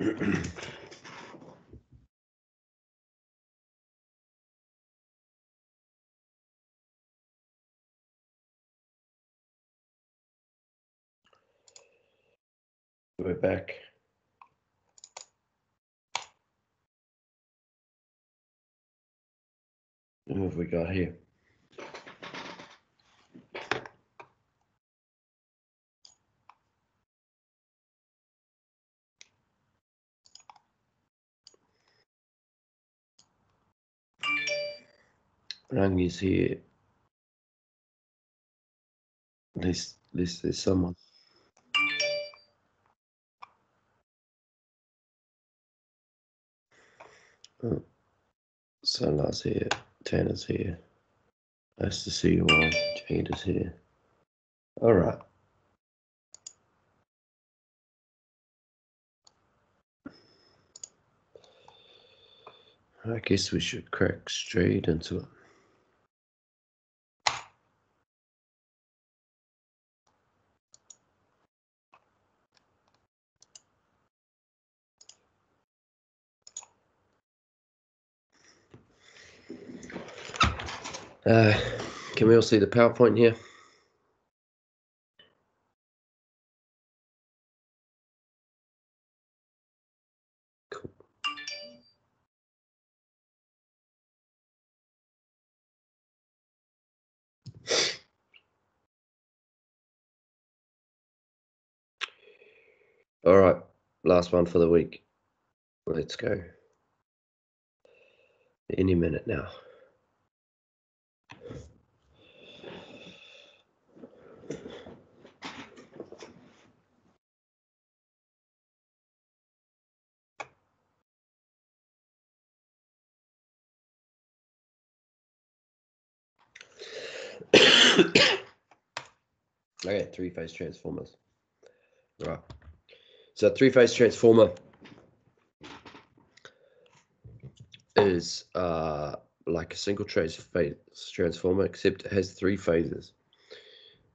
We're back. What have we got here? Here. At least, at least there's someone. Oh. Salah's here. Tanner's here. Nice to see you all. Jade is here. All right. I guess we should crack straight into it. Uh, can we all see the PowerPoint here? All right, last one for the week. Let's go. Any minute now. okay, three phase transformers. Right. So three phase transformer is uh, like a single phase phase transformer, except it has three phases.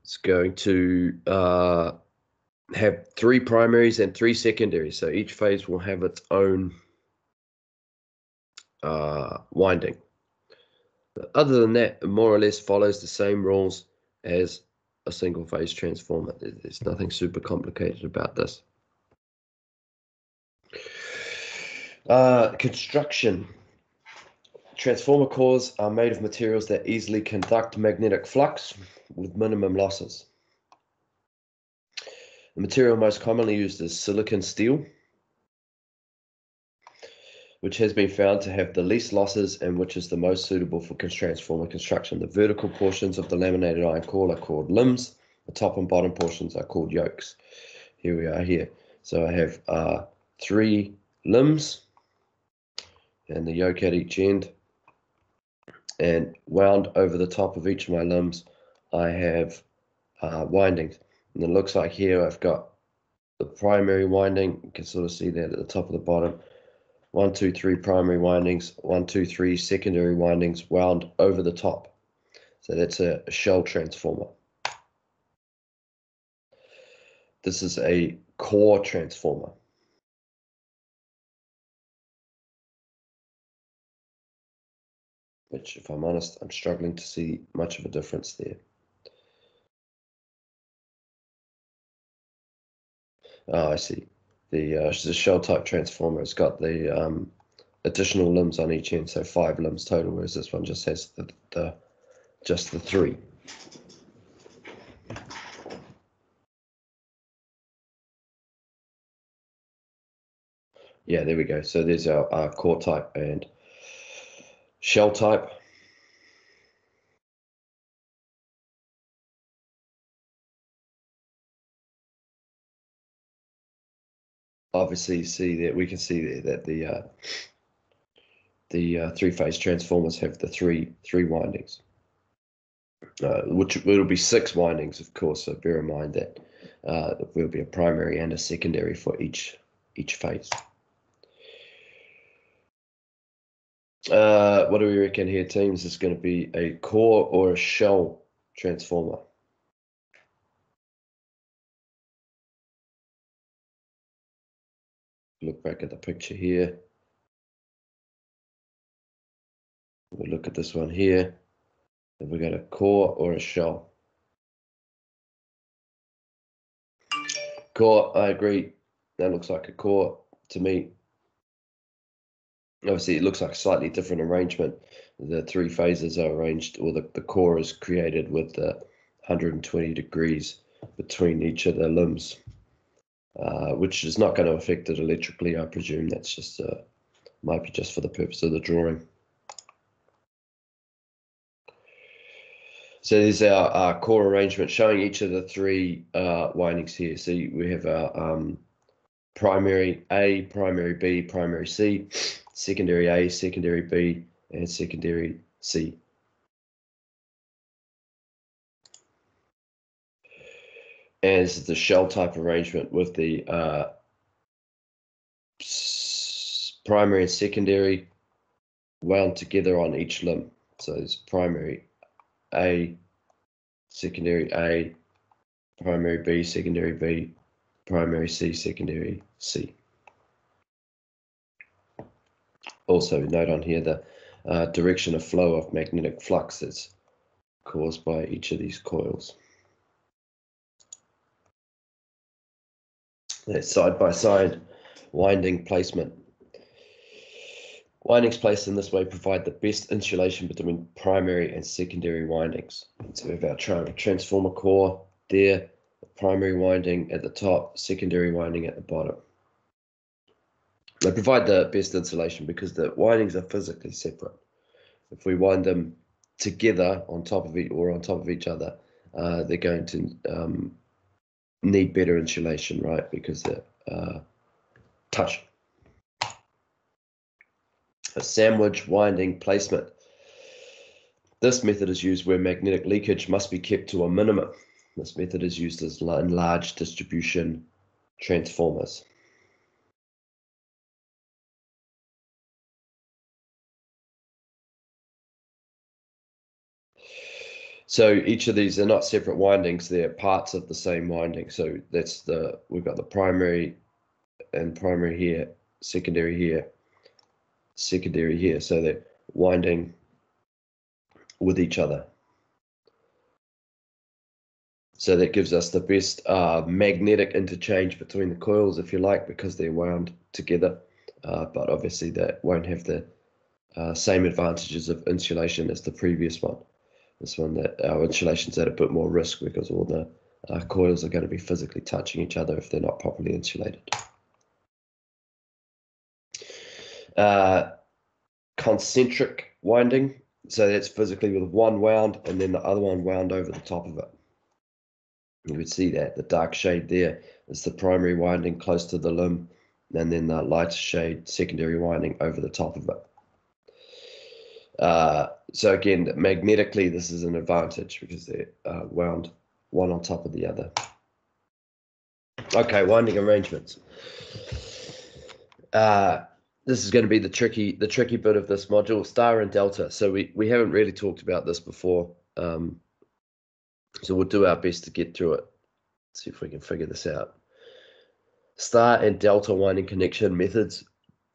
It's going to uh, have three primaries and three secondaries. So each phase will have its own uh, winding. But other than that, it more or less follows the same rules as a single phase transformer. There's nothing super complicated about this. Uh, construction. Transformer cores are made of materials that easily conduct magnetic flux with minimum losses. The material most commonly used is silicon steel, which has been found to have the least losses and which is the most suitable for transformer construction. The vertical portions of the laminated iron core are called limbs. The top and bottom portions are called yokes. Here we are here. So I have uh, three limbs and the yoke at each end. And wound over the top of each of my limbs, I have uh, windings. And it looks like here I've got the primary winding. You can sort of see that at the top of the bottom one, two, three primary windings, one, two, three secondary windings wound over the top. So that's a, shell transformer. This is a core transformer. Which, if I'm honest, I'm struggling to see much of a difference there. Oh, I see the, uh, the shell type transformer has got the um, additional limbs on each end, so five limbs total, whereas this one just has the, the just the three. Yeah, there we go. So there's our, our core type and shell type. Obviously see that we can see there that the uh, the uh, three phase transformers have the three three windings, uh, which it'll be six windings, of course. So bear in mind that uh, there will be a primary and a secondary for each each phase. Uh, what do we reckon here, teams? Is going to be a core or a shell transformer? Look back at the picture here. We'll look at this one here. Have we got a core or a shell? Core, I agree. That looks like a core to me. Obviously, it looks like a slightly different arrangement. The three phases are arranged, or the, the core is created with the 120 degrees between each of the limbs, which is not going to affect it electrically, I presume. That's just, uh, might be just for the purpose of the drawing. So there's our, our, core arrangement showing each of the three uh, windings here. So we have our um, primary A, primary B, primary C, secondary A, secondary B, and secondary C. Is the shell type arrangement with the uh, primary and secondary wound together on each limb. So it's primary A, secondary A, primary B, secondary B, primary C, secondary C. Also note on here the uh, direction of flow of magnetic flux that's caused by each of these coils. Side by side winding placement. Windings placed in this way provide the best insulation between primary and secondary windings. So we have our tra transformer core there, the primary winding at the top, secondary winding at the bottom. They provide the best insulation because the windings are physically separate. If we wind them together on top of each or on top of each other, uh, they're going to um, need better insulation, right? Because they're uh, touch a sandwich winding placement. This method is used where magnetic leakage must be kept to a minimum. This method is used as in large distribution transformers. So each of these are not separate windings, they're parts of the same winding. So that's the, we've got the primary and primary here, secondary here, secondary here. So they're winding with each other. So that gives us the best uh, magnetic interchange between the coils, if you like, because they're wound together. Uh, but obviously that won't have the uh, same advantages of insulation as the previous one. This one that our insulation's at a bit more risk because all the uh, coils are going to be physically touching each other if they're not properly insulated. Uh, concentric winding. So that's physically with one wound and then the other one wound over the top of it. You can see that the dark shade there is the primary winding close to the limb, and then the lighter shade secondary winding over the top of it. Uh, so again, magnetically, this is an advantage because they're uh, wound one on top of the other. Okay, winding arrangements. Uh, this is going to be the tricky the tricky bit of this module star and delta. So we we haven't really talked about this before. Um, so we'll do our best to get through it. See if we can figure this out. Star and delta winding connection methods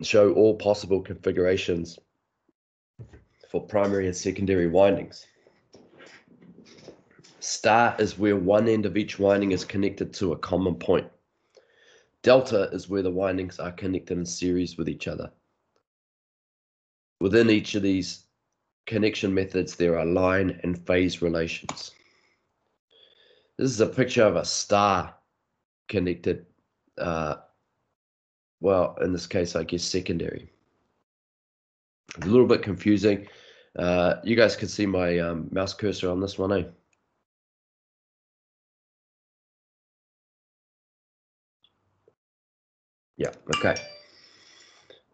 show all possible configurations for primary and secondary windings star is where one end of each winding is connected to a common point Delta is where the windings are connected in series with each other. Within each of these connection methods, there are line and phase relations. This is a picture of a star connected, uh, well, in this case, I guess secondary. A little bit confusing. Uh, you guys can see my um, mouse cursor on this one, eh? Yeah, okay.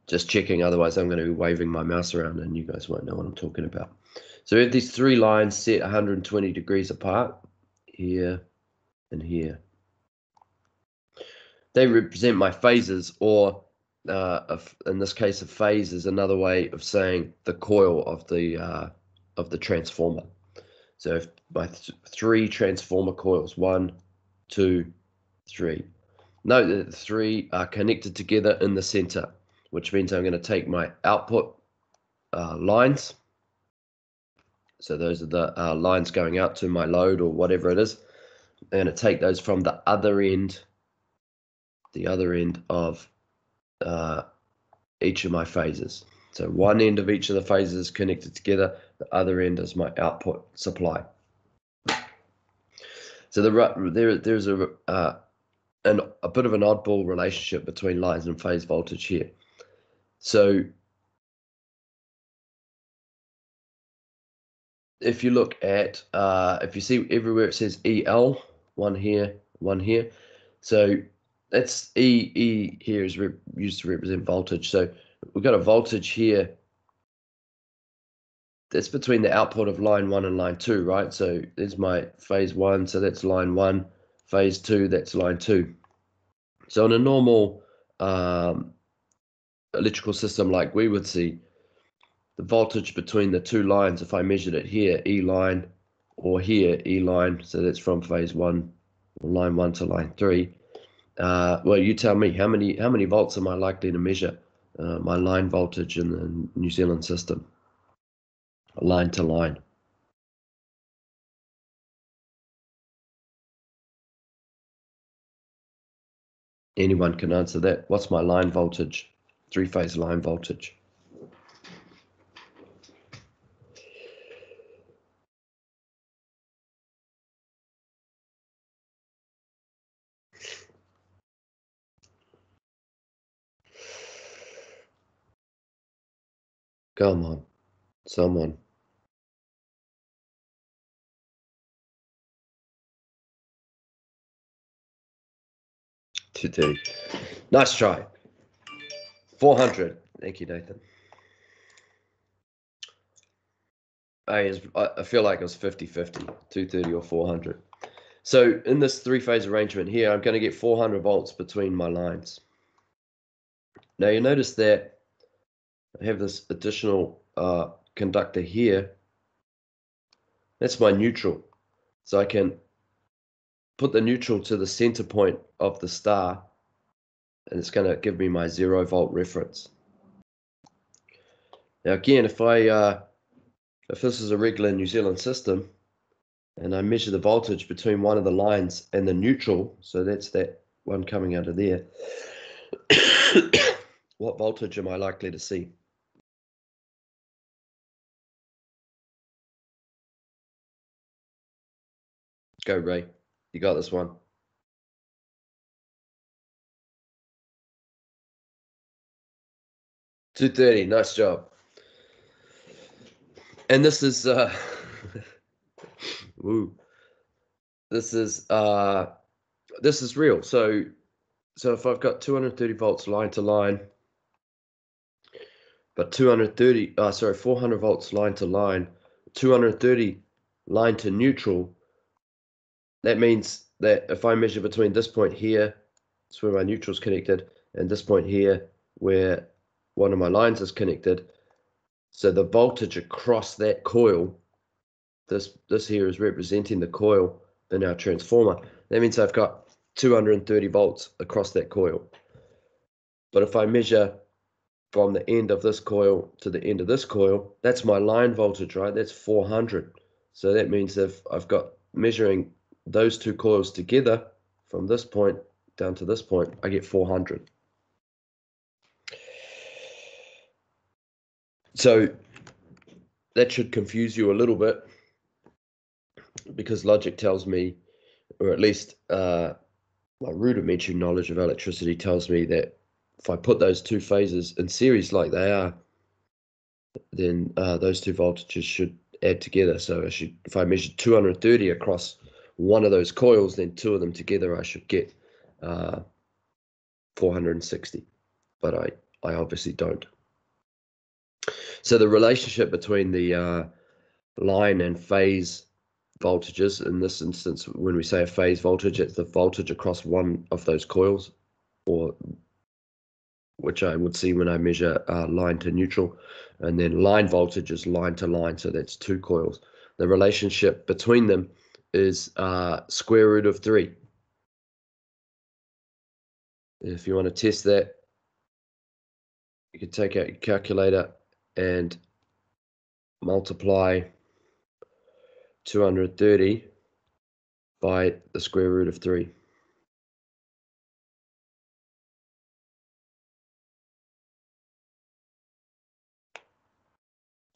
Just checking, otherwise I'm going to be waving my mouse around and you guys won't know what I'm talking about. So we have these three lines set 120 degrees apart, here and here. They represent my phases, or uh, in this case, a phase is another way of saying the coil of the uh, of the transformer. So if my th three transformer coils, one, two, three, Note that the three are connected together in the center, which means I'm going to take my output uh, lines. So those are the uh, lines going out to my load or whatever it is. I'm going to take those from the other end, the other end of uh, each of my phases. So one end of each of the phases is connected together, the other end is my output supply. So the, there, there's a, uh, an, a bit of an oddball relationship between lines and phase voltage here. So if you look at, uh, if you see everywhere it says EL, one here, one here. So that's E, E here is used to represent voltage. So we've got a voltage here that's between the output of line one and line two, right? So there's my phase one, so that's line one. Phase two, that's line two. So in a normal um, electrical system like we would see, the voltage between the two lines, if I measured it here, E line, or here, E line, so that's from phase one, line one to line three. Uh, well, you tell me how many how many volts am I likely to measure uh, my line voltage in the New Zealand system, line to line. Anyone can answer that. What's my line voltage? Three phase line voltage. Come on, someone. Today. Nice try. 400. Thank you, Nathan. I, I feel like it was 50 50, 230 or 400. So in this three phase arrangement here, I'm going to get 400 volts between my lines. Now you notice that I have this additional uh, conductor here. That's my neutral. So I can put the neutral to the center point of the star and it's going to give me my zero volt reference. Now again, if I uh, if this is a regular New Zealand system and I measure the voltage between one of the lines and the neutral, so that's that one coming out of there, what voltage am I likely to see? Go, Ray. You got this one. Two thirty. Nice job. And this is uh, woo. This is uh, this is real. So, so if I've got 230 volts line to line, but 230, uh, sorry, 400 volts line to line, 230 line to neutral, that means that if I measure between this point here, it's where my neutral is connected, and this point here, where one of my lines is connected, so the voltage across that coil, this this here is representing the coil in our transformer. That means I've got 230 volts across that coil. But if I measure from the end of this coil to the end of this coil, that's my line voltage, right? That's 400. So that means if I've got measuring those two coils together from this point down to this point, I get 400. So that should confuse you a little bit because logic tells me, or at least uh, my rudimentary knowledge of electricity tells me that if I put those two phases in series like they are, then uh, those two voltages should add together. So I should, if I measure 230 across one of those coils, then two of them together, I should get uh, 460. But I, I obviously don't. So the relationship between the uh, line and phase voltages, in this instance, when we say a phase voltage, it's the voltage across one of those coils, or which I would see when I measure uh, line to neutral, and then line voltage is line to line, so that's two coils. The relationship between them is uh, square root of 3. If you want to test that, you can take out your calculator and multiply 230 by the square root of 3.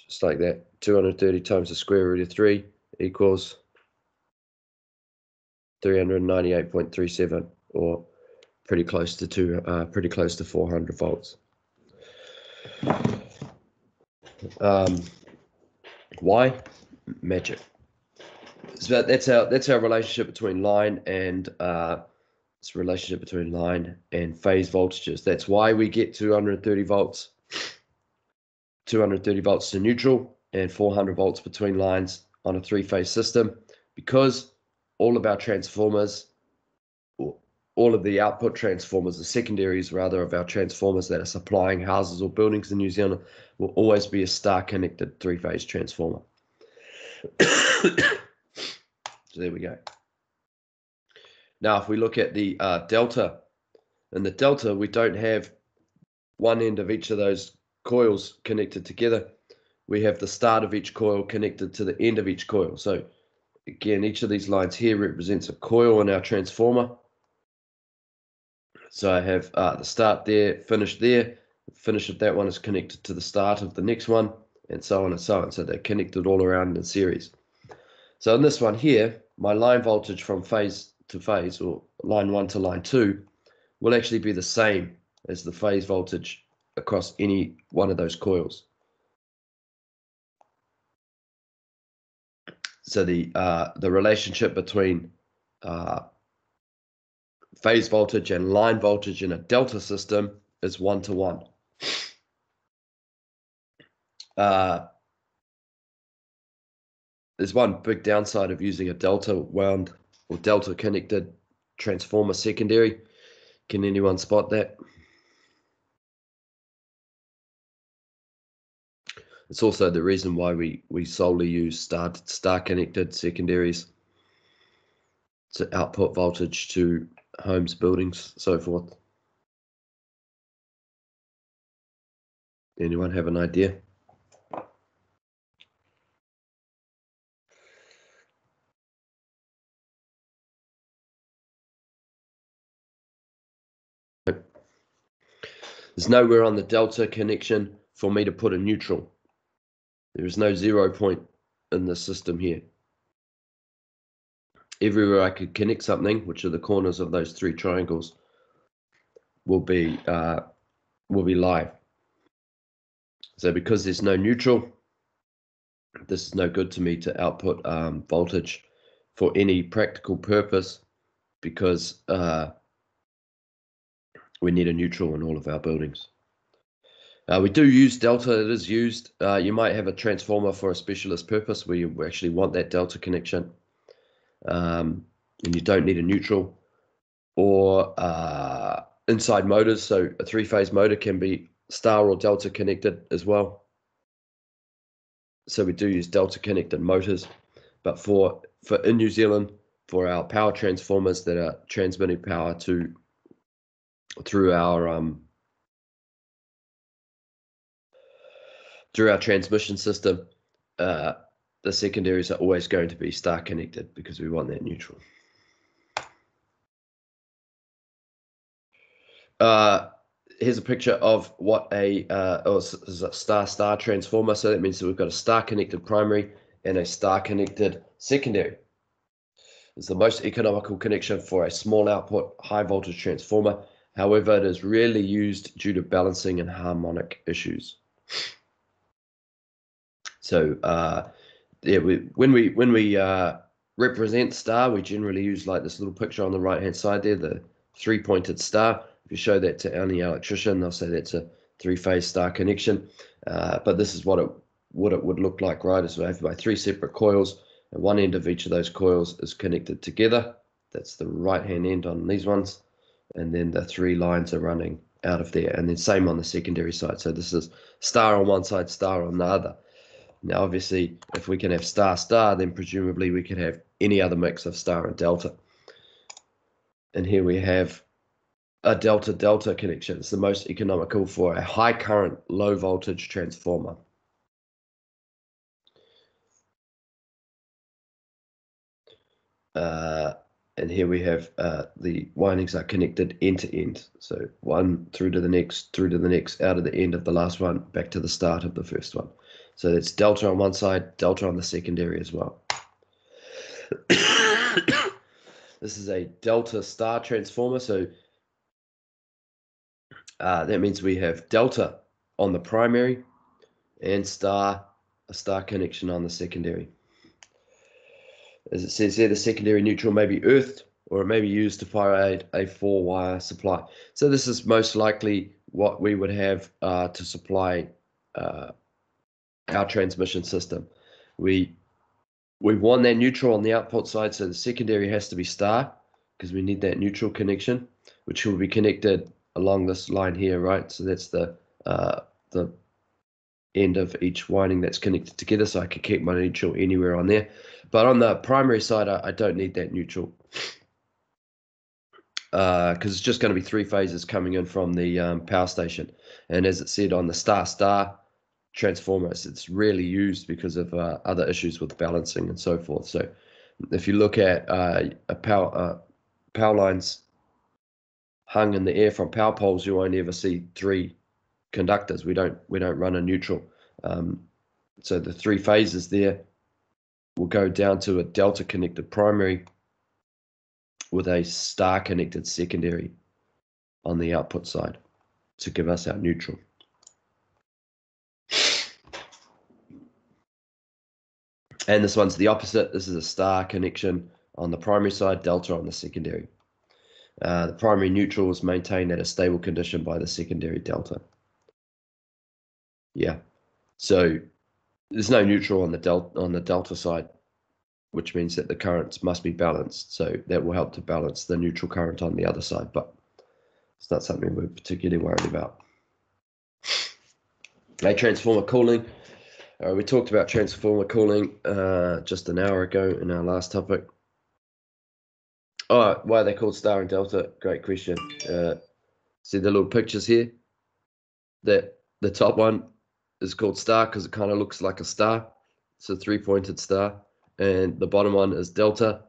Just like that, 230 times the square root of 3 equals 398.37 or pretty close to two, uh, pretty close to 400 volts. Um, why? Magic. So that's our that's our relationship between line and uh, it's relationship between line and phase voltages. That's why we get 230 volts, 230 volts to neutral, and 400 volts between lines on a three-phase system, because all of our transformers, all of the output transformers, the secondaries rather of our transformers that are supplying houses or buildings in New Zealand, will always be a star connected three-phase transformer. so there we go. Now, if we look at the uh, delta, in the delta, we don't have one end of each of those coils connected together. We have the start of each coil connected to the end of each coil. So again, each of these lines here represents a coil in our transformer. So I have uh, the start there, finish there, finish of that one is connected to the start of the next one, and so on and so on. So they're connected all around in series. So in this one here, my line voltage from phase to phase, or line one to line two, will actually be the same as the phase voltage across any one of those coils. So the uh, the relationship between uh, phase voltage and line voltage in a delta system is one to one. Uh, there's one big downside of using a delta wound or delta connected transformer secondary. Can anyone spot that? It's also the reason why we, we solely use star, star connected secondaries to output voltage to homes, buildings, so forth. Anyone have an idea? There's nowhere on the delta connection for me to put a neutral. There is no zero point in the system here everywhere I could connect something, which are the corners of those three triangles, will be uh, will be live. So because there's no neutral, this is no good to me to output um, voltage for any practical purpose because uh, we need a neutral in all of our buildings. Uh, we do use delta, it is used. Uh, you might have a transformer for a specialist purpose where you actually want that delta connection um, and you don't need a neutral or uh, inside motors. So a three phase motor can be star or delta connected as well. So we do use delta connected motors, but for for in New Zealand for our power transformers that are transmitting power to through our um, through our transmission system, uh, the secondaries are always going to be star connected because we want that neutral. Uh, here's a picture of what a, uh, oh, a star-star transformer. So that means that we've got a star-connected primary and a star-connected secondary. It's the most economical connection for a small output, high voltage transformer. However, it is rarely used due to balancing and harmonic issues. So uh, yeah, we, when we when we uh, represent star, we generally use like this little picture on the right hand side there, the three pointed star. If you show that to any electrician, they'll say that's a three phase star connection. Uh, but this is what it what it would look like, right? Is we have my three separate coils, and one end of each of those coils is connected together. That's the right hand end on these ones, and then the three lines are running out of there, and then same on the secondary side. So this is star on one side, star on the other. Now, obviously, if we can have star star, then presumably we can have any other mix of star and delta. And here we have a delta delta connection. It's the most economical for a high current, low voltage transformer. Uh, and here we have uh, the windings are connected end to end. So one through to the next, through to the next, out of the end of the last one, back to the start of the first one. So that's delta on one side, delta on the secondary as well. this is a delta star transformer. So uh, that means we have delta on the primary and star, a star connection on the secondary as it says here, the secondary neutral may be earthed or it may be used to fire provide a four wire supply. So this is most likely what we would have uh, to supply uh, our transmission system. We we want that neutral on the output side, so the secondary has to be star because we need that neutral connection, which will be connected along this line here, right? So that's the uh, the end of each winding that's connected together, so I can keep my neutral anywhere on there. But on the primary side, I, I don't need that neutral because uh, it's just going to be three phases coming in from the um, power station. And as it said on the star star transformers, it's rarely used because of uh, other issues with balancing and so forth. So if you look at uh, a power uh, power lines hung in the air from power poles, you only ever see three conductors. We don't we don't run a neutral. Um, so the three phases there will go down to a delta connected primary with a star connected secondary on the output side to give us our neutral. And this one's the opposite. This is a star connection on the primary side, delta on the secondary. Uh, the primary neutral is maintained at a stable condition by the secondary delta. Yeah. So there's no neutral on the delta on the delta side, which means that the currents must be balanced. So that will help to balance the neutral current on the other side, but it's not something we're particularly worried about. A transformer cooling. Uh, we talked about transformer cooling uh, just an hour ago in our last topic. Oh, why are they called star and delta? Great question. Uh, see the little pictures here? That the top one is called star because it kind of looks like a star. It's a three pointed star. And the bottom one is delta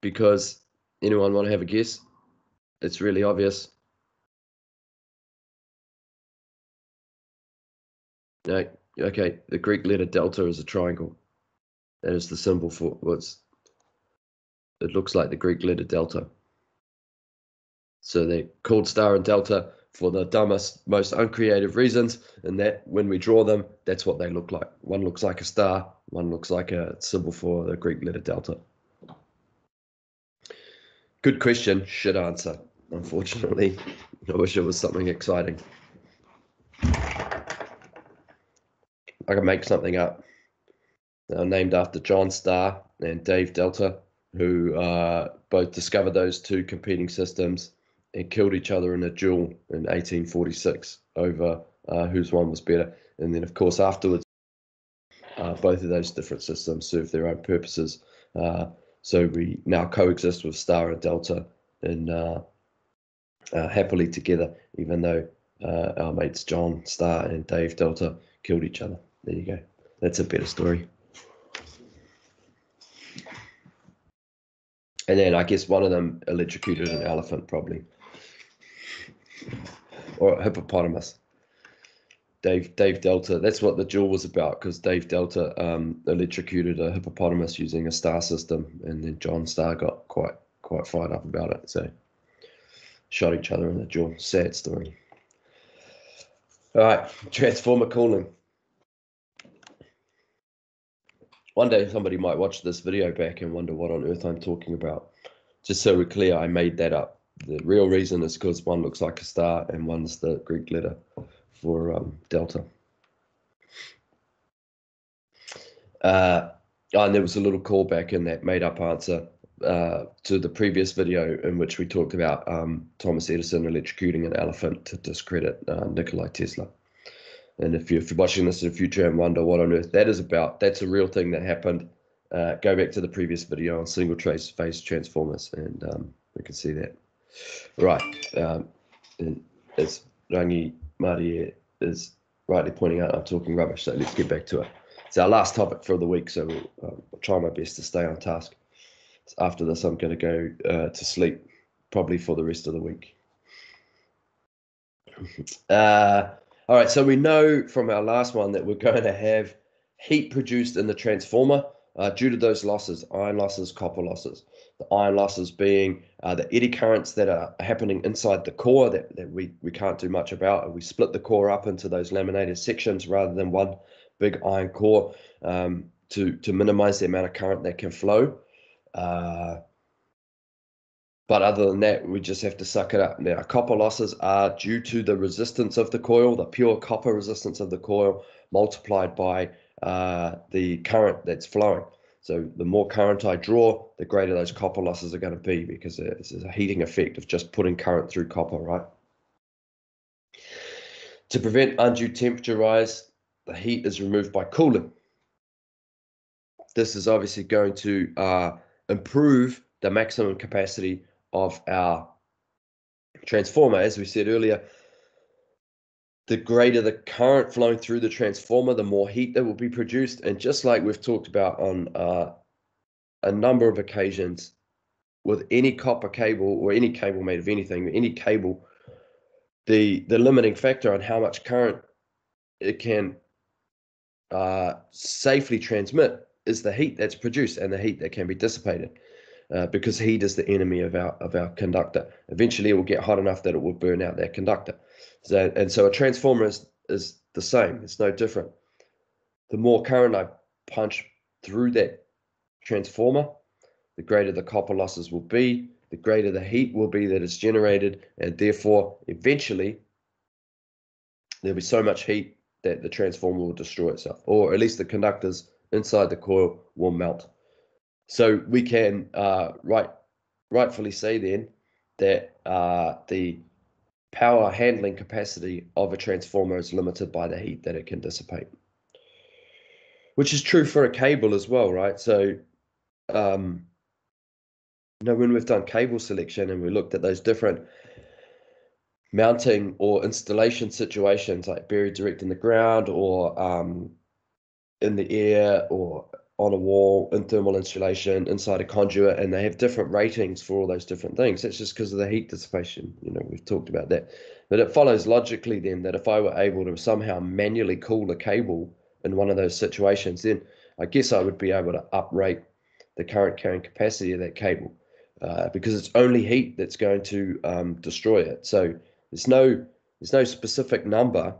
because anyone want to have a guess? It's really obvious. No, okay, the Greek letter delta is a triangle. That is the symbol for what's it looks like the Greek letter delta. So they're called star and delta for the dumbest, most uncreative reasons, and that when we draw them, that's what they look like. One looks like a star, one looks like a symbol for the Greek letter delta. Good question, should answer. Unfortunately, I wish it was something exciting. I can make something up. They're named after John Starr and Dave Delta, who uh, both discovered those two competing systems and killed each other in a duel in 1846 over uh, whose one was better. And then, of course, afterwards, uh, both of those different systems serve their own purposes. Uh, so we now coexist with Star and Delta and uh, uh, happily together, even though our mates John Star and Dave Delta killed each other. There you go. That's a better story. And then I guess one of them electrocuted an elephant, probably or a hippopotamus. Dave Dave Delta. That's what the duel was about because Dave Delta um, electrocuted a hippopotamus using a star system, and then John Star got quite quite fired up about it. So shot each other in the duel. Sad story. All right, transformer cooling. One day somebody might watch this video back and wonder what on earth I'm talking about. Just so we're clear, I made that up the real reason is because one looks like a star and one's the Greek letter for um, delta. Uh, oh, and there was a little callback in that made up answer uh, to the previous video in which we talked about um, Thomas Edison electrocuting an elephant to discredit uh, Nikola Tesla. And if you're, watching this in the future and wonder what on earth that is about, that's a real thing that happened. Uh, go back to the previous video on single trace phase transformers, and um, we can see that. Right. Um, as Rangi Marie is rightly pointing out, I'm talking rubbish, so let's get back to it. It's our last topic for the week, so we'll, uh, I'll try my best to stay on task. After this, I'm going to go uh, to sleep, probably for the rest of the week. Uh, all right, so we know from our last one that we're going to have heat produced in the transformer uh, due to those losses, iron losses, copper losses. The iron losses being uh, the eddy currents that are happening inside the core that, that we, we can't do much about. We split the core up into those laminated sections rather than one big iron core um, to, to minimize the amount of current that can flow. Uh, but other than that, we just have to suck it up. Now, copper losses are due to the resistance of the coil, the pure copper resistance of the coil, multiplied by uh, the current that's flowing. So the more current I draw, the greater those copper losses are going to be because it's a heating effect of just putting current through copper, right? To prevent undue temperature rise, the heat is removed by cooling. This is obviously going to uh, improve the maximum capacity of our transformer. As we said earlier, the greater the current flowing through the transformer, the more heat that will be produced. And just like we've talked about on uh, a number of occasions, with any copper cable or any cable made of anything, any cable, the the limiting factor on how much current it can uh, safely transmit is the heat that's produced and the heat that can be dissipated. Uh, because heat is the enemy of our of our conductor. Eventually, it will get hot enough that it will burn out that conductor. So, and so a transformer is, is the same. It's no different. The more current I punch through that transformer, the greater the copper losses will be, the greater the heat will be that is generated, and therefore, eventually, there'll be so much heat that the transformer will destroy itself, or at least the conductors inside the coil will melt. So we can uh, right, rightfully say then that uh, the power handling capacity of a transformer is limited by the heat that it can dissipate. Which is true for a cable as well, right? So, um, you know, when we've done cable selection and we looked at those different mounting or installation situations, like buried direct in the ground or um, in the air or on a wall in thermal insulation inside a conduit and they have different ratings for all those different things. That's just because of the heat dissipation you know we've talked about that. But it follows logically then that if i were able to somehow manually cool a cable in one of those situations then i guess i would be able to uprate the current carrying capacity of that cable uh, because it's only heat that's going to um, destroy it. So there's no there's no specific number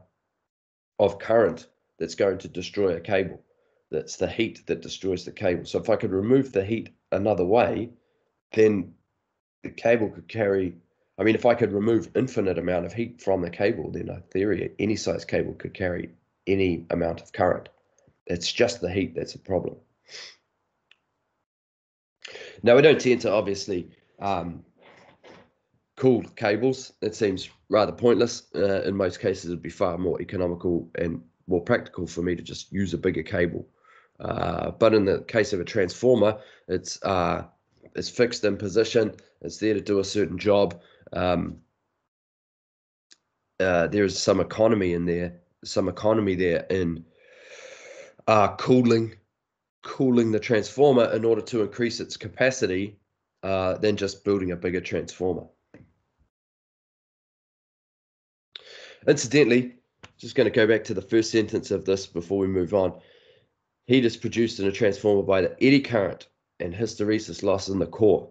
of current that's going to destroy a cable that's the heat that destroys the cable. So if I could remove the heat another way, then the cable could carry. I mean, if I could remove infinite amount of heat from the cable, then in theory, any size cable could carry any amount of current. It's just the heat that's a problem. Now, we don't tend to obviously um, cool cables. It seems rather pointless. Uh, in most cases, it'd be far more economical and more practical for me to just use a bigger cable uh, but in the case of a transformer, it's uh, it's fixed in position. It's there to do a certain job. Um, uh, there's some economy in there, some economy there in uh, cooling, cooling the transformer in order to increase its capacity, uh, than just building a bigger transformer. Incidentally, just going to go back to the first sentence of this before we move on. Heat is produced in a transformer by the eddy current and hysteresis loss in the core.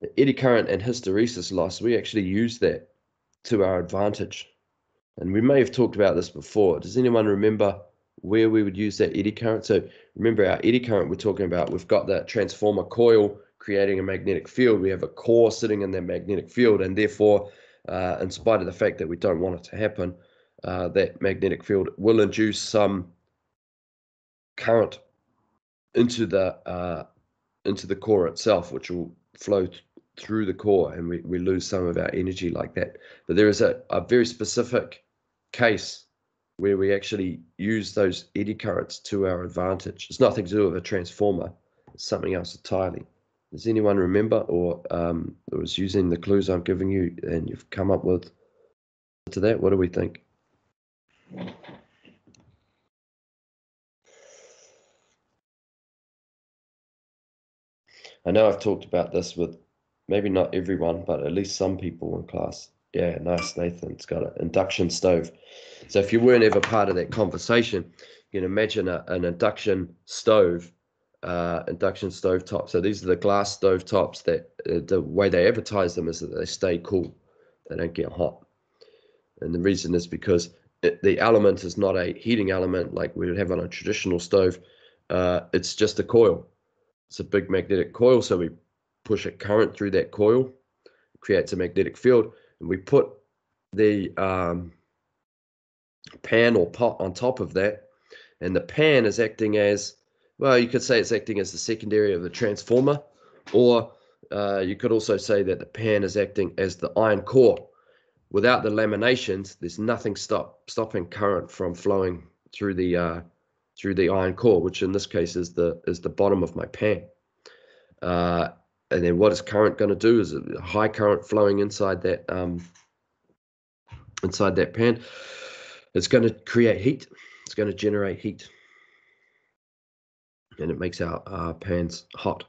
The eddy current and hysteresis loss, we actually use that to our advantage. And we may have talked about this before. Does anyone remember where we would use that eddy current? So remember our eddy current we're talking about, we've got that transformer coil creating a magnetic field. We have a core sitting in that magnetic field, and therefore, uh, in spite of the fact that we don't want it to happen, uh, that magnetic field will induce some current into the uh, into the core itself, which will flow th- through the core, and we, we lose some of our energy like that. But there is a, a very specific case where we actually use those eddy currents to our advantage. It's nothing to do with a transformer; it's something else entirely. Does anyone remember or um, was using the clues I'm giving you and you've come up with to that? What do we think? I know I've talked about this with maybe not everyone, but at least some people in class. Yeah, nice, Nathan. It's got an induction stove. So if you weren't ever part of that conversation, you can imagine a, an induction stove, uh, induction stove top. So these are the glass stove tops that uh, the way they advertise them is that they stay cool, they don't get hot. And the reason is because it, the element is not a heating element like we would have on a traditional stove. Uh, it's just a coil. It's a big magnetic coil. So we push a current through that coil, creates a magnetic field, and we put the um, pan or pot on top of that. And the pan is acting as, well, you could say it's acting as the secondary of the transformer, or uh, you could also say that the pan is acting as the iron core. Without the laminations, there's nothing stop stopping current from flowing through the uh, through the iron core, which in this case is the is the bottom of my pan. Uh, and then what is current going to do is a high current flowing inside that um, inside that pan. It's going to create heat. It's going to generate heat, and it makes our, pans hot.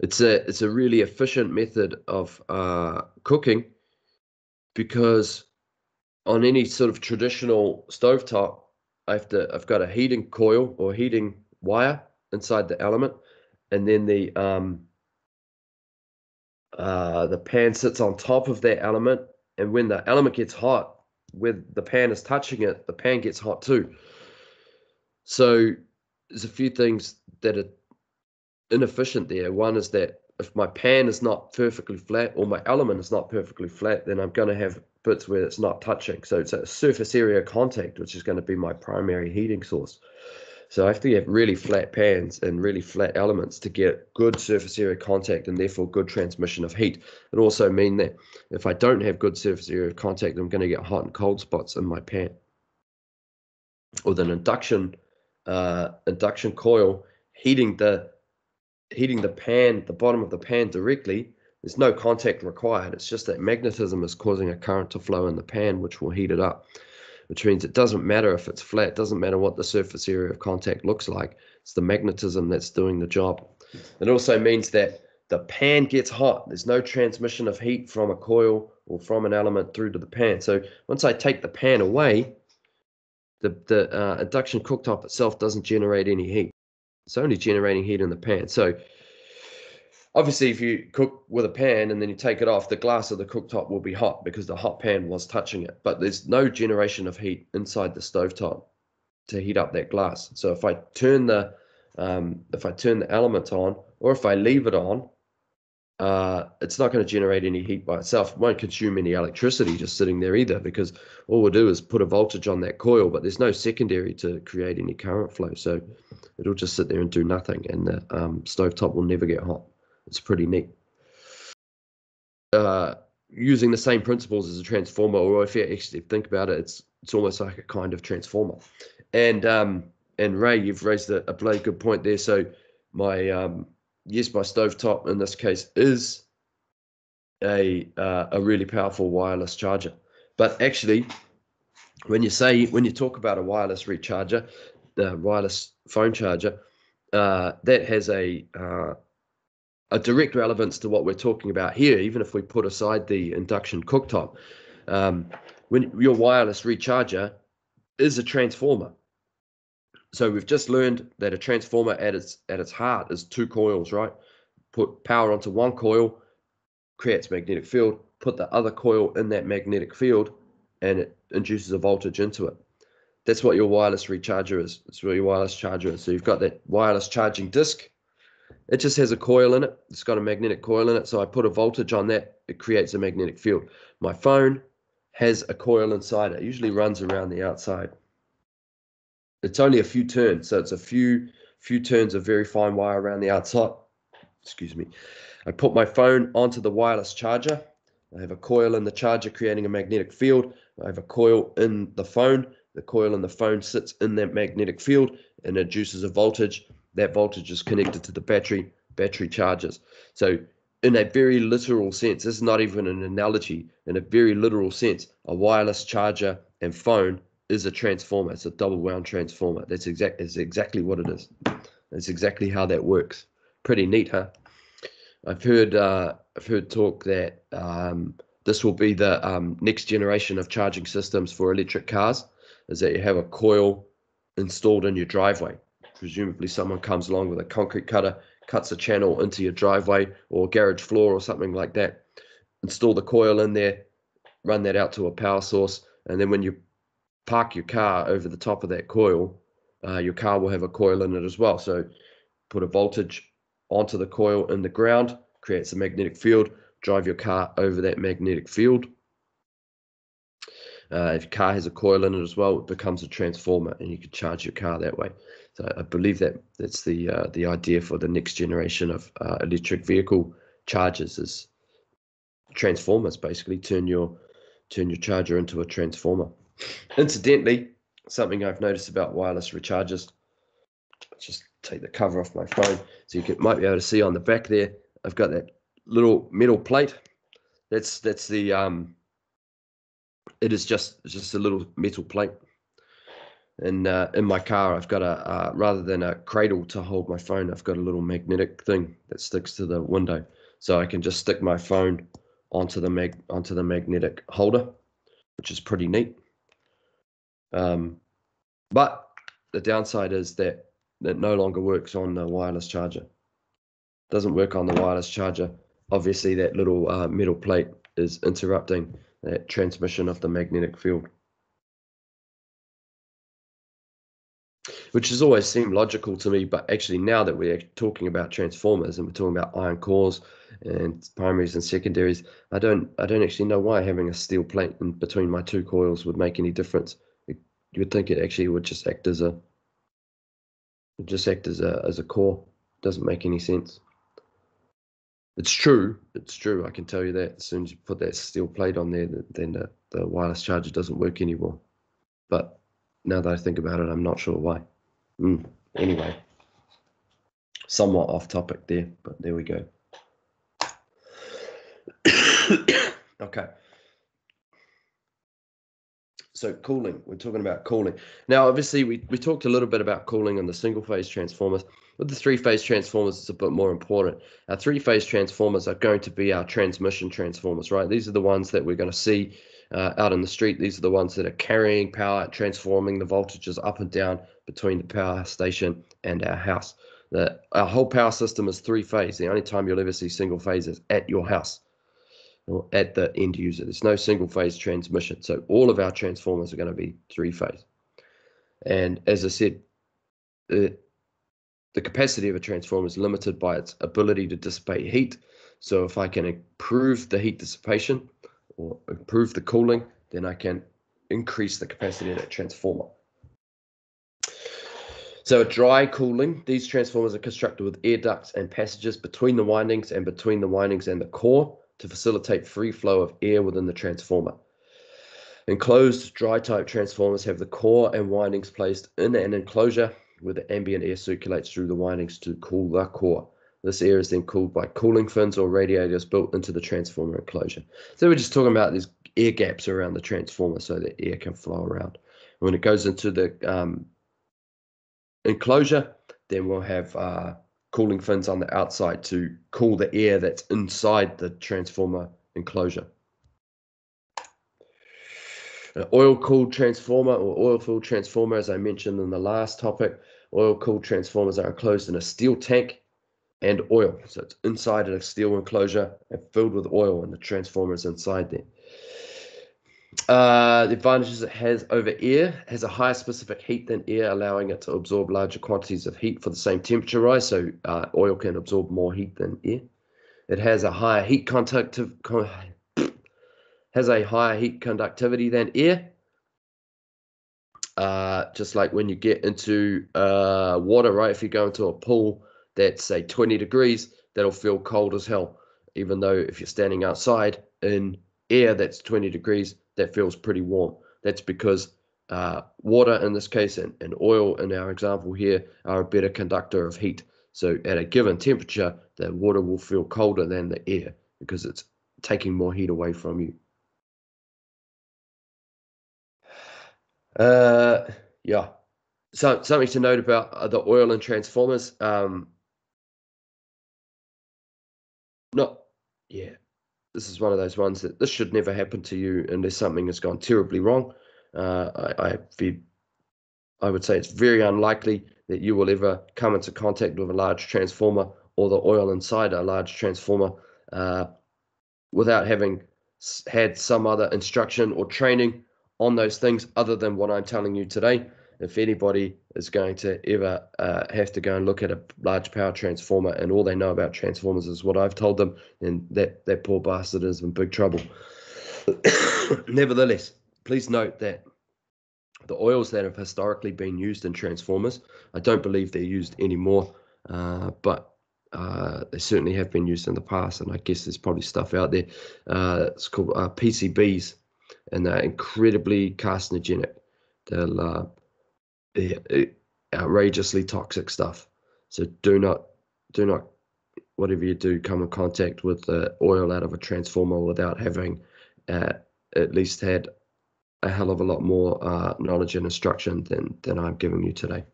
It's a it's a really efficient method of uh, cooking because on any sort of traditional stovetop, I have to I've got a heating coil or heating wire inside the element, and then the um, uh, the pan sits on top of that element, and when the element gets hot, where the pan is touching it, the pan gets hot too. So there's a few things that are inefficient there. One is that if my pan is not perfectly flat or my element is not perfectly flat, then I'm going to have bits where it's not touching. So it's a surface area contact, which is going to be my primary heating source. So I have to have really flat pans and really flat elements to get good surface area contact and therefore good transmission of heat. It also mean that if I don't have good surface area contact, I'm going to get hot and cold spots in my pan. With an induction uh, induction coil heating the heating the pan, the bottom of the pan directly, there's no contact required. It's just that magnetism is causing a current to flow in the pan, which will heat it up which means it doesn't matter if it's flat, doesn't matter what the surface area of contact looks like. It's the magnetism that's doing the job. It also means that the pan gets hot. There's no transmission of heat from a coil or from an element through to the pan. So once I take the pan away, the, the uh, induction cooktop itself doesn't generate any heat. It's only generating heat in the pan. So obviously if you cook with a pan and then you take it off the glass of the cooktop will be hot because the hot pan was touching it but there's no generation of heat inside the stovetop to heat up that glass so if i turn the um, if i turn the element on or if i leave it on uh, it's not going to generate any heat by itself. It won't consume any electricity just sitting there either, because all we'll do is put a voltage on that coil, but there's no secondary to create any current flow. So it'll just sit there and do nothing, and the um, stovetop will never get hot. It's pretty neat. Uh, using the same principles as a transformer, or if you actually think about it, it's it's almost like a kind of transformer. And um, and Ray, you've raised a, a bloody good point there. So my um, yes, my stovetop in this case is a uh, a really powerful wireless charger. But actually, when you say when you talk about a wireless recharger, the wireless phone charger, uh, that has a uh, a direct relevance to what we're talking about here, even if we put aside the induction cooktop. Um, when your wireless recharger is a transformer. So we've just learned that a transformer at its at its heart is two coils, right? Put power onto one coil, creates magnetic field, put the other coil in that magnetic field, and it induces a voltage into it. That's what your wireless recharger is. It's what your wireless charger is. So you've got that wireless charging disk it just has a coil in it. It's got a magnetic coil in it. So I put a voltage on that. It creates a magnetic field. My phone has a coil inside it. it usually runs around the outside. It's only a few turns. So it's a few few turns of very fine wire around the outside. Excuse me. I put my phone onto the wireless charger. I have a coil in the charger creating a magnetic field. I have a coil in the phone. The coil in the phone sits in that magnetic field and induces a voltage that voltage is connected to the battery. battery charges. So, in a very literal sense, this is not even an analogy. In a very literal sense, a wireless charger and phone is a transformer. It's a double wound transformer. That's exact. That's exactly what it is. That's exactly how that works. Pretty neat, huh? I've heard. Uh, I've heard talk that um, this will be the um, next generation of charging systems for electric cars. Is that you have a coil installed in your driveway. Presumably, someone comes along with a concrete cutter, cuts a channel into your driveway or garage floor or something like that. Install the coil in there, run that out to a power source, and then when you park your car over the top of that coil, uh, your car will have a coil in it as well. So, put a voltage onto the coil in the ground, creates a magnetic field, drive your car over that magnetic field. Uh, if your car has a coil in it as well, it becomes a transformer, and you can charge your car that way. So I believe that that's the uh, the idea for the next generation of uh, electric vehicle chargers is transformers. Basically, turn your turn your charger into a transformer. Incidentally, something I've noticed about wireless rechargers. Just take the cover off my phone, so you can, might be able to see on the back there. I've got that little metal plate. That's that's the um, it is just just a little metal plate. And uh, in my car, I've got a uh, rather than a cradle to hold my phone, I've got a little magnetic thing that sticks to the window, so I can just stick my phone onto the mag onto the magnetic holder, which is pretty neat. Um, but the downside is that it no longer works on the wireless charger. Doesn't work on the wireless charger. Obviously, that little uh, metal plate is interrupting that transmission of the magnetic field. Which has always seemed logical to me, but actually now that we're talking about transformers and we're talking about iron cores and primaries and secondaries, I don't I don't actually know why having a steel plate in between my two coils would make any difference. It, you would think it actually would just act as a just act as a as a core. Doesn't make any sense. It's true. It's true. I can tell you that as soon as you put that steel plate on there, then the, the wireless charger doesn't work anymore. But now that I think about it, I'm not sure why. Mm. Anyway, somewhat off topic there, but there we go. okay. So cooling, we're talking about cooling. Now, obviously, we, we talked a little bit about cooling on the single phase transformers. With the three phase transformers, it's a bit more important. Our three phase transformers are going to be our transmission transformers, right? These are the ones that we're going to see uh, out in the street. These are the ones that are carrying power, transforming the voltages up and down between the power station and our house. The, our whole power system is three phase. The only time you'll ever see single phase is at your house or at the end user. There's no single phase transmission. So all of our transformers are going to be three phase. And as I said, the capacity of a transformer is limited by its ability to dissipate heat. So if I can improve the heat dissipation or improve the cooling, then I can increase the capacity of that transformer. So a dry cooling, these transformers are constructed with air ducts and passages between the windings and between the windings and the core to facilitate free flow of air within the transformer. Enclosed dry type transformers have the core and windings placed in an enclosure where the ambient air circulates through the windings to cool the core. This air is then cooled by cooling fins or radiators built into the transformer enclosure. So we're just talking about these air gaps around the transformer so that air can flow around. When it goes into the um, enclosure, then we'll have uh, cooling fins on the outside to cool the air that's inside the transformer enclosure. An oil-cooled transformer or oil-filled transformer, as I mentioned in the last topic, oil-cooled transformers are enclosed in a steel tank and oil. So it's inside a steel enclosure and filled with oil, and the transformer is inside there. Uh, the advantages it has over air has a higher specific heat than air, allowing it to absorb larger quantities of heat for the same temperature rise. So uh, oil can absorb more heat than air. It has a higher heat conductive has a higher heat conductivity than air. Uh, just like when you get into uh, water, right? If you go into a pool that's say 20 degrees, that'll feel cold as hell. Even though if you're standing outside in air that's 20 degrees, that feels pretty warm. That's because uh, water in this case and, and oil in our example here are a better conductor of heat. So at a given temperature, the water will feel colder than the air because it's taking more heat away from you. Uh, yeah. So something to note about the oil and transformers. Um, not, yeah. This is one of those ones that this should never happen to you unless something has gone terribly wrong. Uh, I, I, I would say it's very unlikely that you will ever come into contact with a large transformer or the oil inside a large transformer uh, without having had some other instruction or training on those things other than what I'm telling you today. If anybody is going to ever uh, have to go and look at a large power transformer and all they know about transformers is what I've told them, then that, that poor bastard is in big trouble. Nevertheless, please note that the oils that have historically been used in transformers, I don't believe they're used anymore, uh, but uh, they certainly have been used in the past, and I guess there's probably stuff out there. Uh, it's called uh, PCBs, and they're incredibly carcinogenic. They'll uh, they're outrageously toxic stuff. So do not do not whatever you do come in contact with the oil out of a transformer without having uh, at least had a hell of a lot more uh, knowledge and instruction than than I'm giving you today.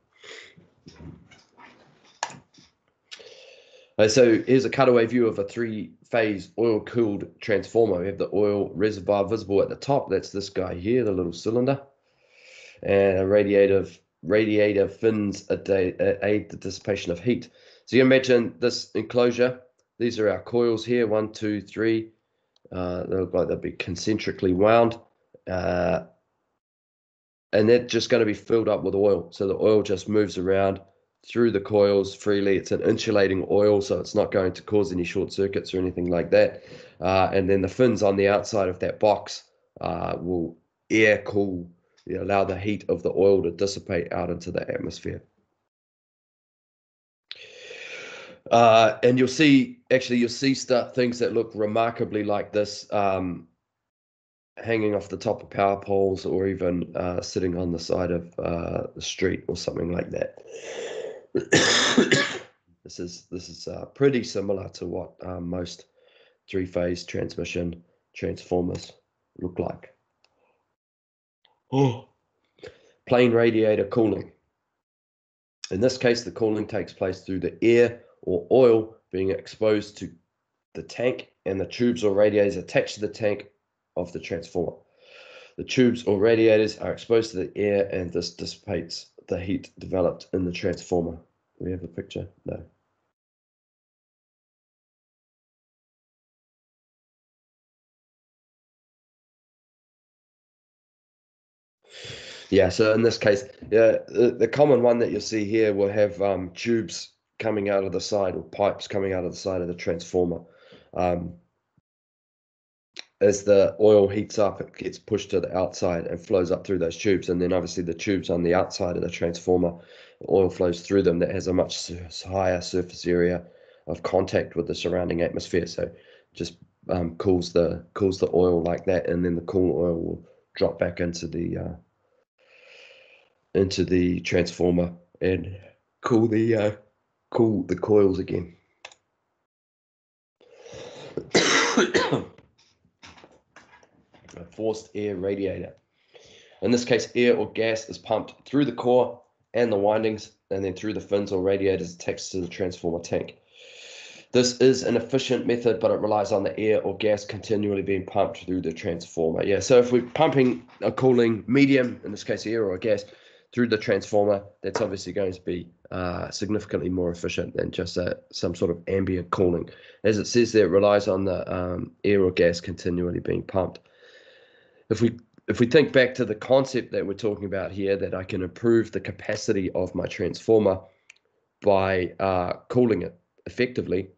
Uh, so here's a cutaway view of a three-phase oil-cooled transformer. We have the oil reservoir visible at the top. That's this guy here, the little cylinder, and a radiator radiator fins aid the dissipation of heat. So you imagine this enclosure. These are our coils here, one, two, three. Uh, they look like they'll be concentrically wound. Uh, and they're just going to be filled up with oil. So the oil just moves around through the coils freely. It's an insulating oil, so it's not going to cause any short circuits or anything like that. Uh, and then the fins on the outside of that box uh, will air cool, you know, allow the heat of the oil to dissipate out into the atmosphere. Uh, and you'll see, actually, you'll see stuff, things that look remarkably like this um, hanging off the top of power poles or even uh, sitting on the side of uh, the street or something like that. this is this is uh, pretty similar to what um, most three-phase transmission transformers look like. Oh, plain radiator cooling. In this case, the cooling takes place through the air or oil being exposed to the tank and the tubes or radiators attached to the tank of the transformer. The tubes or radiators are exposed to the air and this dissipates the heat developed in the transformer. Do we have a picture? No. Yeah, so in this case, yeah, the, the common one that you'll see here will have um, tubes coming out of the side or pipes coming out of the side of the transformer. Um, as the oil heats up, it gets pushed to the outside and flows up through those tubes. And then obviously the tubes on the outside of the transformer, oil flows through them that has a much higher surface area of contact with the surrounding atmosphere. So just um, cools the cools the oil like that, and then the cool oil will drop back into the uh, into the transformer and cool the uh, cool the coils again. forced air radiator. In this case, air or gas is pumped through the core and the windings, and then through the fins or radiators attached to the transformer tank. This is an efficient method, but it relies on the air or gas continually being pumped through the transformer. Yeah, so if we're pumping a cooling medium, in this case air or gas, through the transformer, that's obviously going to be uh, significantly more efficient than just some sort of ambient cooling. As it says there, it relies on the um, air or gas continually being pumped if we if we think back to the concept that we're talking about here, that I can improve the capacity of my transformer by uh, cooling it effectively,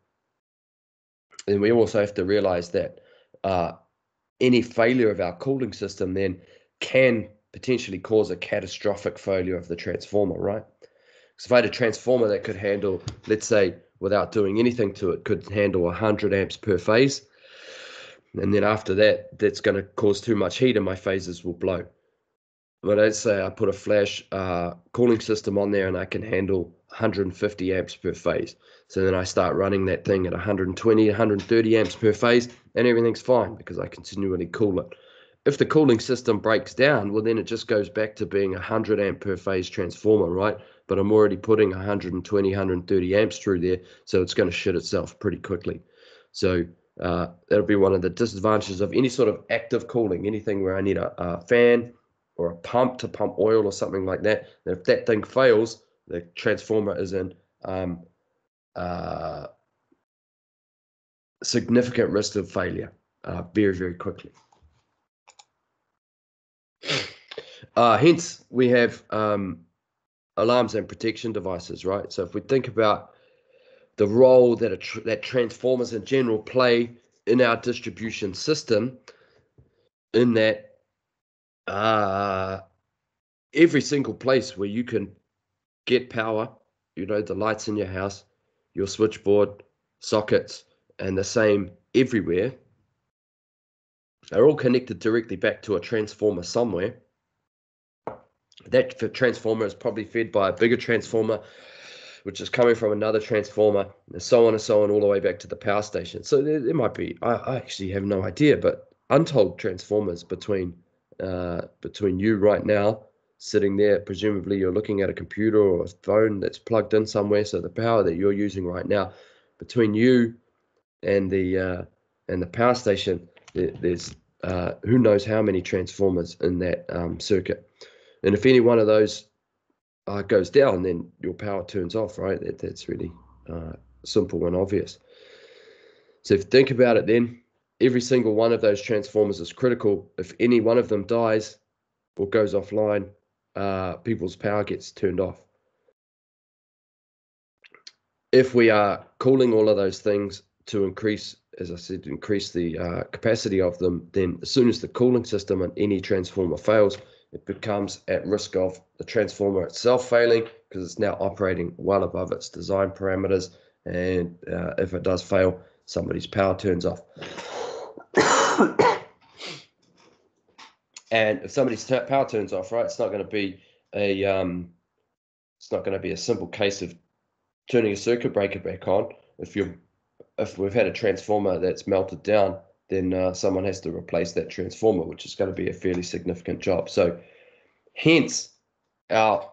then we also have to realize that uh, any failure of our cooling system then can potentially cause a catastrophic failure of the transformer, right? Because if I had a transformer that could handle, let's say, without doing anything to it, could handle 100 amps per phase, and then after that, that's going to cause too much heat and my phases will blow. but let's say I put a flash uh, cooling system on there and I can handle 150 amps per phase. So then I start running that thing at 120, 130 amps per phase, and everything's fine because I continually cool it. If the cooling system breaks down, well, then it just goes back to being a 100 amp per phase transformer, right? But I'm already putting 120, 130 amps through there, so it's going to shit itself pretty quickly. So uh, that'll be one of the disadvantages of any sort of active cooling, anything where I need a, a fan or a pump to pump oil or something like that. And if that thing fails, the transformer is in um, uh, significant risk of failure uh, very, very quickly. Uh, hence, we have um, alarms and protection devices, right? So if we think about the role that tr that transformers in general play in our distribution system, in that uh, every single place where you can get power, you know, the lights in your house, your switchboard, sockets, and the same everywhere, are all connected directly back to a transformer somewhere. That transformer is probably fed by a bigger transformer, which is coming from another transformer, and so on and so on, all the way back to the power station. So there, might be, I, I, actually have no idea, but untold transformers between uh, between you right now sitting there. Presumably, you're looking at a computer or a phone that's plugged in somewhere. So the power that you're using right now, between you and the uh, and the power station, there, there's uh, who knows how many transformers in that um, circuit. And if any one of those uh, goes down, then your power turns off, right? That, that's really uh, simple and obvious. So if you think about it, then every single one of those transformers is critical. If any one of them dies or goes offline, uh, people's power gets turned off. If we are cooling all of those things to increase, as I said, increase the uh, capacity of them, then as soon as the cooling system on any transformer fails, it becomes at risk of the transformer itself failing because it's now operating well above its design parameters. And uh, if it does fail, somebody's power turns off. And if somebody's power turns off, right, it's not going to be a um, it's not going to be a simple case of turning a circuit breaker back on. If you if we've had a transformer that's melted down, then uh, someone has to replace that transformer, which is going to be a fairly significant job. So, hence our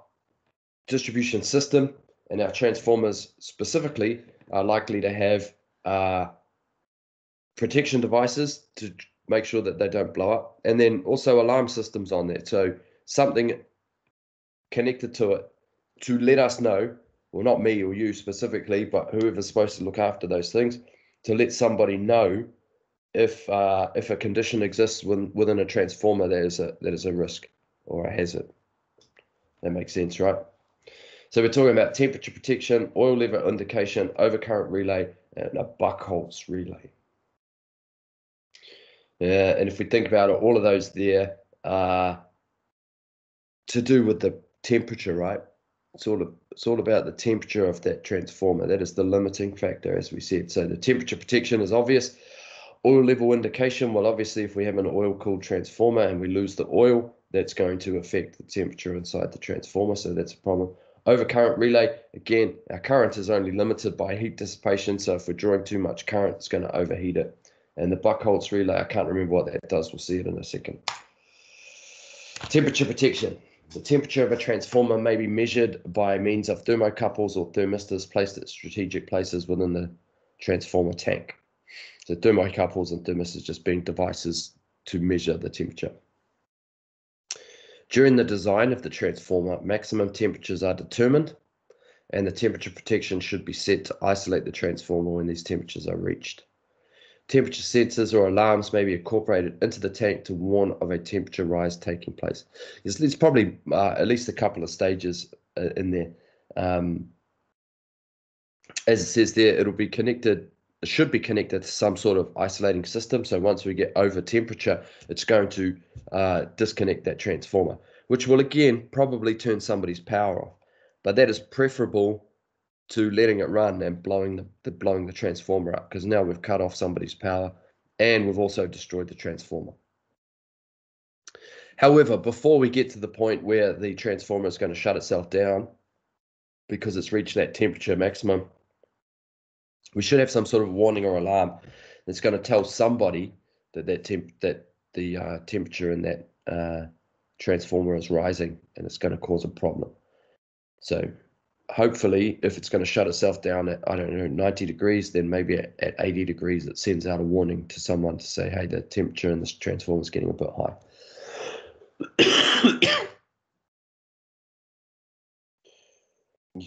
distribution system and our transformers specifically are likely to have uh, protection devices to make sure that they don't blow up. And then also alarm systems on there. So something connected to it to let us know, well, not me or you specifically, but whoever's supposed to look after those things, to let somebody know if uh, if a condition exists within, within a transformer that is a that is a risk or a hazard. That makes sense, right? So we're talking about temperature protection, oil level indication, overcurrent relay, and a Buchholz relay. Yeah, and if we think about it, all of those there are to do with the temperature, right? It's all it's all about the temperature of that transformer. That is the limiting factor, as we said. So the temperature protection is obvious. Oil level indication, well, obviously, if we have an oil cooled transformer and we lose the oil, that's going to affect the temperature inside the transformer. So that's a problem. Overcurrent relay, again, our current is only limited by heat dissipation. So if we're drawing too much current, it's going to overheat it. And the Buchholz relay, I can't remember what that does. We'll see it in a second. Temperature protection. The temperature of a transformer may be measured by means of thermocouples or thermistors placed at strategic places within the transformer tank. So thermocouples and thermistors just being devices to measure the temperature. During the design of the transformer, maximum temperatures are determined and the temperature protection should be set to isolate the transformer when these temperatures are reached. Temperature sensors or alarms may be incorporated into the tank to warn of a temperature rise taking place. There's, there's probably uh, at least a couple of stages uh, in there. Um, as it says there, it'll be connected, should be connected to some sort of isolating system. So once we get over temperature, it's going to uh, disconnect that transformer, which will again probably turn somebody's power off. But that is preferable to letting it run and blowing the, the blowing the transformer up because now we've cut off somebody's power and we've also destroyed the transformer. However, before we get to the point where the transformer is going to shut itself down because it's reached that temperature maximum, we should have some sort of warning or alarm that's going to tell somebody that that temp that the uh, temperature in that uh, transformer is rising and it's going to cause a problem. So hopefully, if it's going to shut itself down at I don't know 90 degrees, then maybe at, at 80 degrees it sends out a warning to someone to say, hey, the temperature in this transformer is getting a bit high.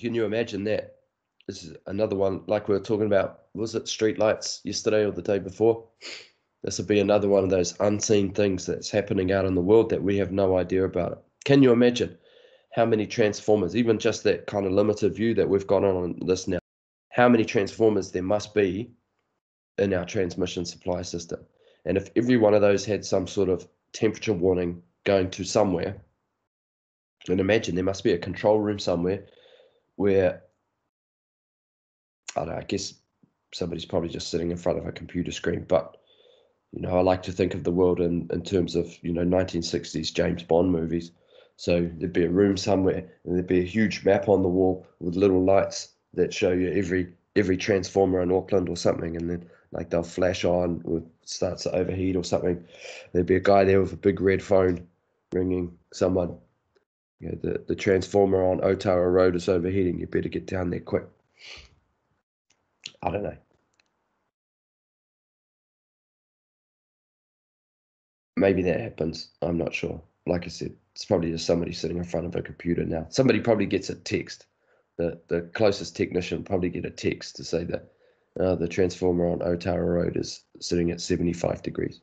Can you imagine that? This is another one, like we were talking about. Was it street lights yesterday or the day before? This would be another one of those unseen things that's happening out in the world that we have no idea about. It. Can you imagine how many transformers, even just that kind of limited view that we've got on this now, how many transformers there must be in our transmission supply system? And if every one of those had some sort of temperature warning going to somewhere, and imagine there must be a control room somewhere where I know, I guess somebody's probably just sitting in front of a computer screen, but you know, I like to think of the world in, in terms of, you know, 1960s James Bond movies. So there'd be a room somewhere and there'd be a huge map on the wall with little lights that show you every every transformer in Auckland or something, and then like they'll flash on or starts to overheat or something. There'd be a guy there with a big red phone ringing someone. You know, the, the transformer on Otawa Road is overheating. You better get down there quick. I don't know. Maybe that happens. I'm not sure. Like I said, it's probably just somebody sitting in front of a computer now. Somebody probably gets a text. The the closest technician probably get a text to say that uh, the transformer on Otawa Road is sitting at 75 degrees.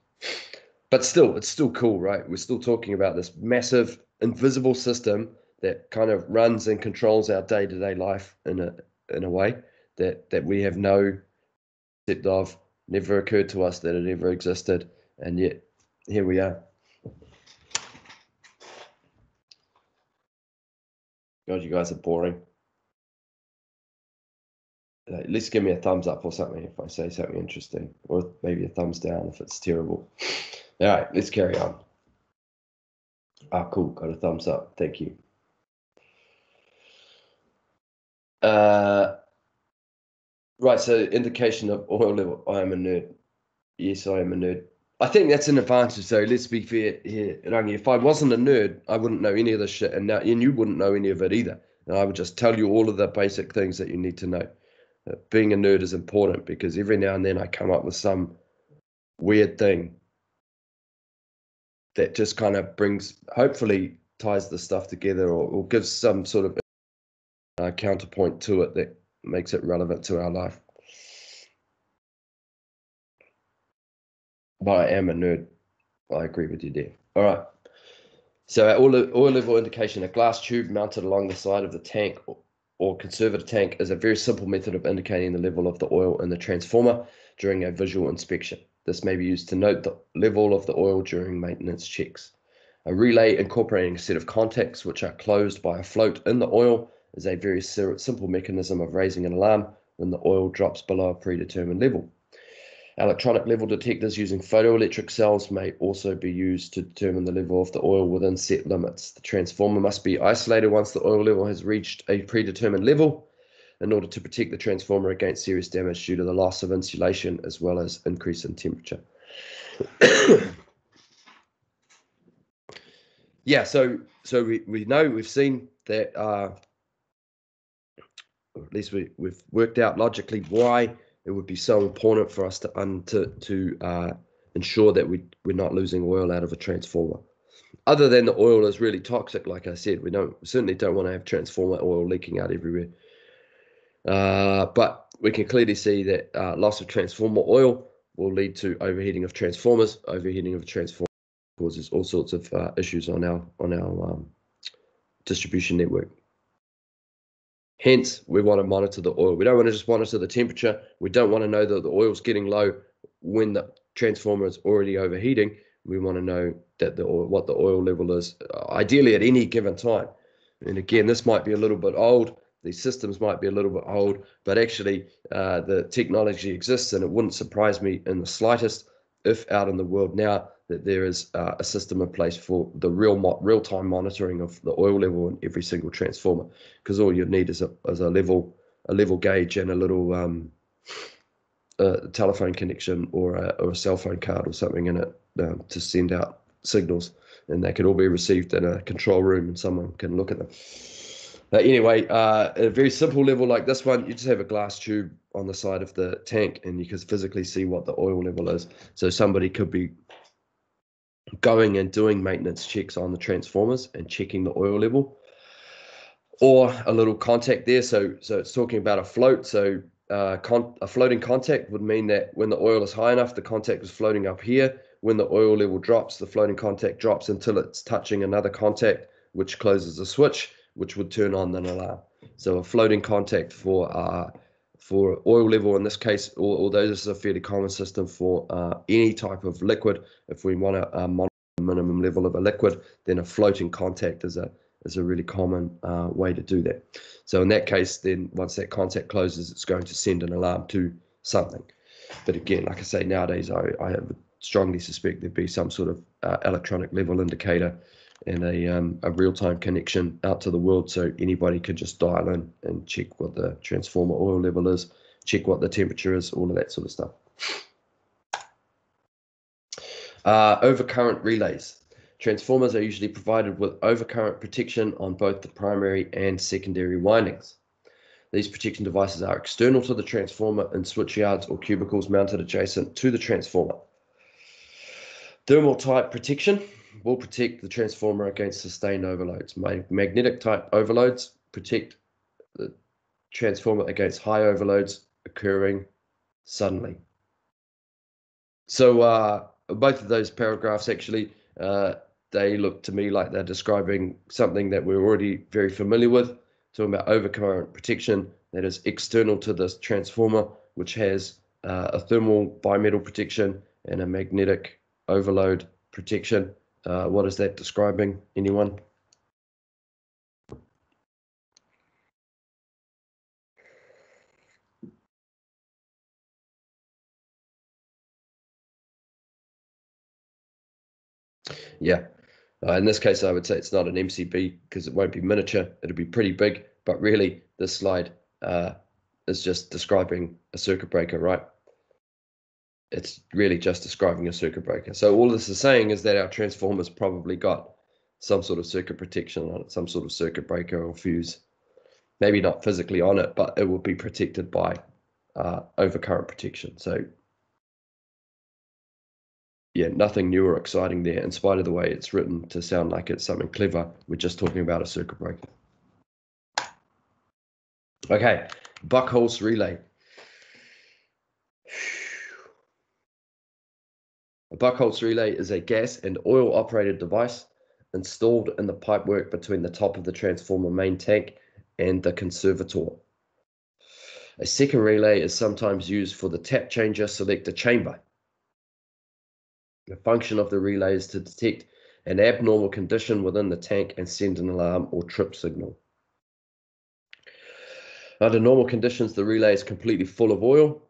But still, it's still cool, right? We're still talking about this massive invisible system that kind of runs and controls our day-to-day life in a in a way that that we have no concept of, never occurred to us that it ever existed, and yet here we are. God, you guys are boring. Uh, at least give me a thumbs up or something if I say something interesting, or maybe a thumbs down if it's terrible. All right, let's carry on. Ah, cool. Got a thumbs up. Thank you. Uh, right. So, indication of oil level. I am a nerd. Yes, I am a nerd. I think that's an advantage, though. Let's be fair here, Rangi. If I wasn't a nerd, I wouldn't know any of this shit, and now and you wouldn't know any of it either. And I would just tell you all of the basic things that you need to know. Uh, being a nerd is important because every now and then I come up with some weird thing that just kind of brings, hopefully, ties the stuff together or, or gives some sort of uh, counterpoint to it that makes it relevant to our life. but I am a nerd. I agree with you there. All right. So our oil, level indication, a glass tube mounted along the side of the tank or conservator tank is a very simple method of indicating the level of the oil in the transformer during a visual inspection. This may be used to note the level of the oil during maintenance checks. A relay incorporating a set of contacts which are closed by a float in the oil is a very simple mechanism of raising an alarm when the oil drops below a predetermined level. Electronic level detectors using photoelectric cells may also be used to determine the level of the oil within set limits. The transformer must be isolated once the oil level has reached a predetermined level in order to protect the transformer against serious damage due to the loss of insulation as well as increase in temperature. yeah, so so we, we know we've seen that uh, or at least we, we've worked out logically why it would be so important for us to to to uh, ensure that we we're not losing oil out of a transformer. Other than the oil is really toxic, like I said, we don't we certainly don't want to have transformer oil leaking out everywhere. Uh, but we can clearly see that uh, loss of transformer oil will lead to overheating of transformers. Overheating of transformers causes all sorts of uh, issues on our on our um, distribution network. Hence, we want to monitor the oil. We don't want to just monitor the temperature. We don't want to know that the oil's getting low when the transformer is already overheating. We want to know that the oil, what the oil level is, uh, ideally at any given time. And again, this might be a little bit old. These systems might be a little bit old, but actually, uh, the technology exists, and it wouldn't surprise me in the slightest if out in the world now that there is uh, a system in place for the real mo- real time monitoring of the oil level in every single transformer, because all you need is a is a level a level gauge and a little um, a telephone connection or a, or a cell phone card or something in it um, to send out signals, and they can all be received in a control room, and someone can look at them. But anyway, uh, a very simple level like this one, you just have a glass tube on the side of the tank, and you can physically see what the oil level is. So somebody could be going and doing maintenance checks on the transformers and checking the oil level, or a little contact there. So so it's talking about a float. So uh, con- a floating contact would mean that when the oil is high enough, the contact is floating up here. When the oil level drops, the floating contact drops until it's touching another contact, which closes the switch which would turn on an alarm. So a floating contact for uh, for oil level in this case, although this is a fairly common system for uh, any type of liquid, if we want a, minimum level of a liquid, then a floating contact is a is a really common uh, way to do that. So in that case, then once that contact closes, it's going to send an alarm to something. But again, like I say, nowadays I, I strongly suspect there'd be some sort of uh, electronic level indicator and a, um, a real-time connection out to the world so anybody could just dial in and check what the transformer oil level is, check what the temperature is, all of that sort of stuff. Uh, overcurrent relays. Transformers are usually provided with overcurrent protection on both the primary and secondary windings. These protection devices are external to the transformer in switch yards or cubicles mounted adjacent to the transformer. Thermal type protection will protect the transformer against sustained overloads. Magnetic type overloads protect the transformer against high overloads occurring suddenly. So uh, both of those paragraphs actually, uh, they look to me like they're describing something that we're already very familiar with, talking about overcurrent protection that is external to this transformer, which has uh, a thermal bimetal protection and a magnetic overload protection. Uh, what is that describing? Anyone? Yeah. Uh, in this case, I would say it's not an MCB because it won't be miniature. It'll be pretty big, but really this slide uh, is just describing a circuit breaker, right? It's really just describing a circuit breaker. So all this is saying is that our transformer's probably got some sort of circuit protection on it, some sort of circuit breaker or fuse. Maybe not physically on it, but it will be protected by uh, overcurrent protection. So yeah, nothing new or exciting there, in spite of the way it's written to sound like it's something clever. We're just talking about a circuit breaker. Okay, Buchholz relay. A Buchholz relay is a gas and oil operated device installed in the pipework between the top of the transformer main tank and the conservator. A second relay is sometimes used for the tap changer selector chamber. The function of the relay is to detect an abnormal condition within the tank and send an alarm or trip signal. Under normal conditions, the relay is completely full of oil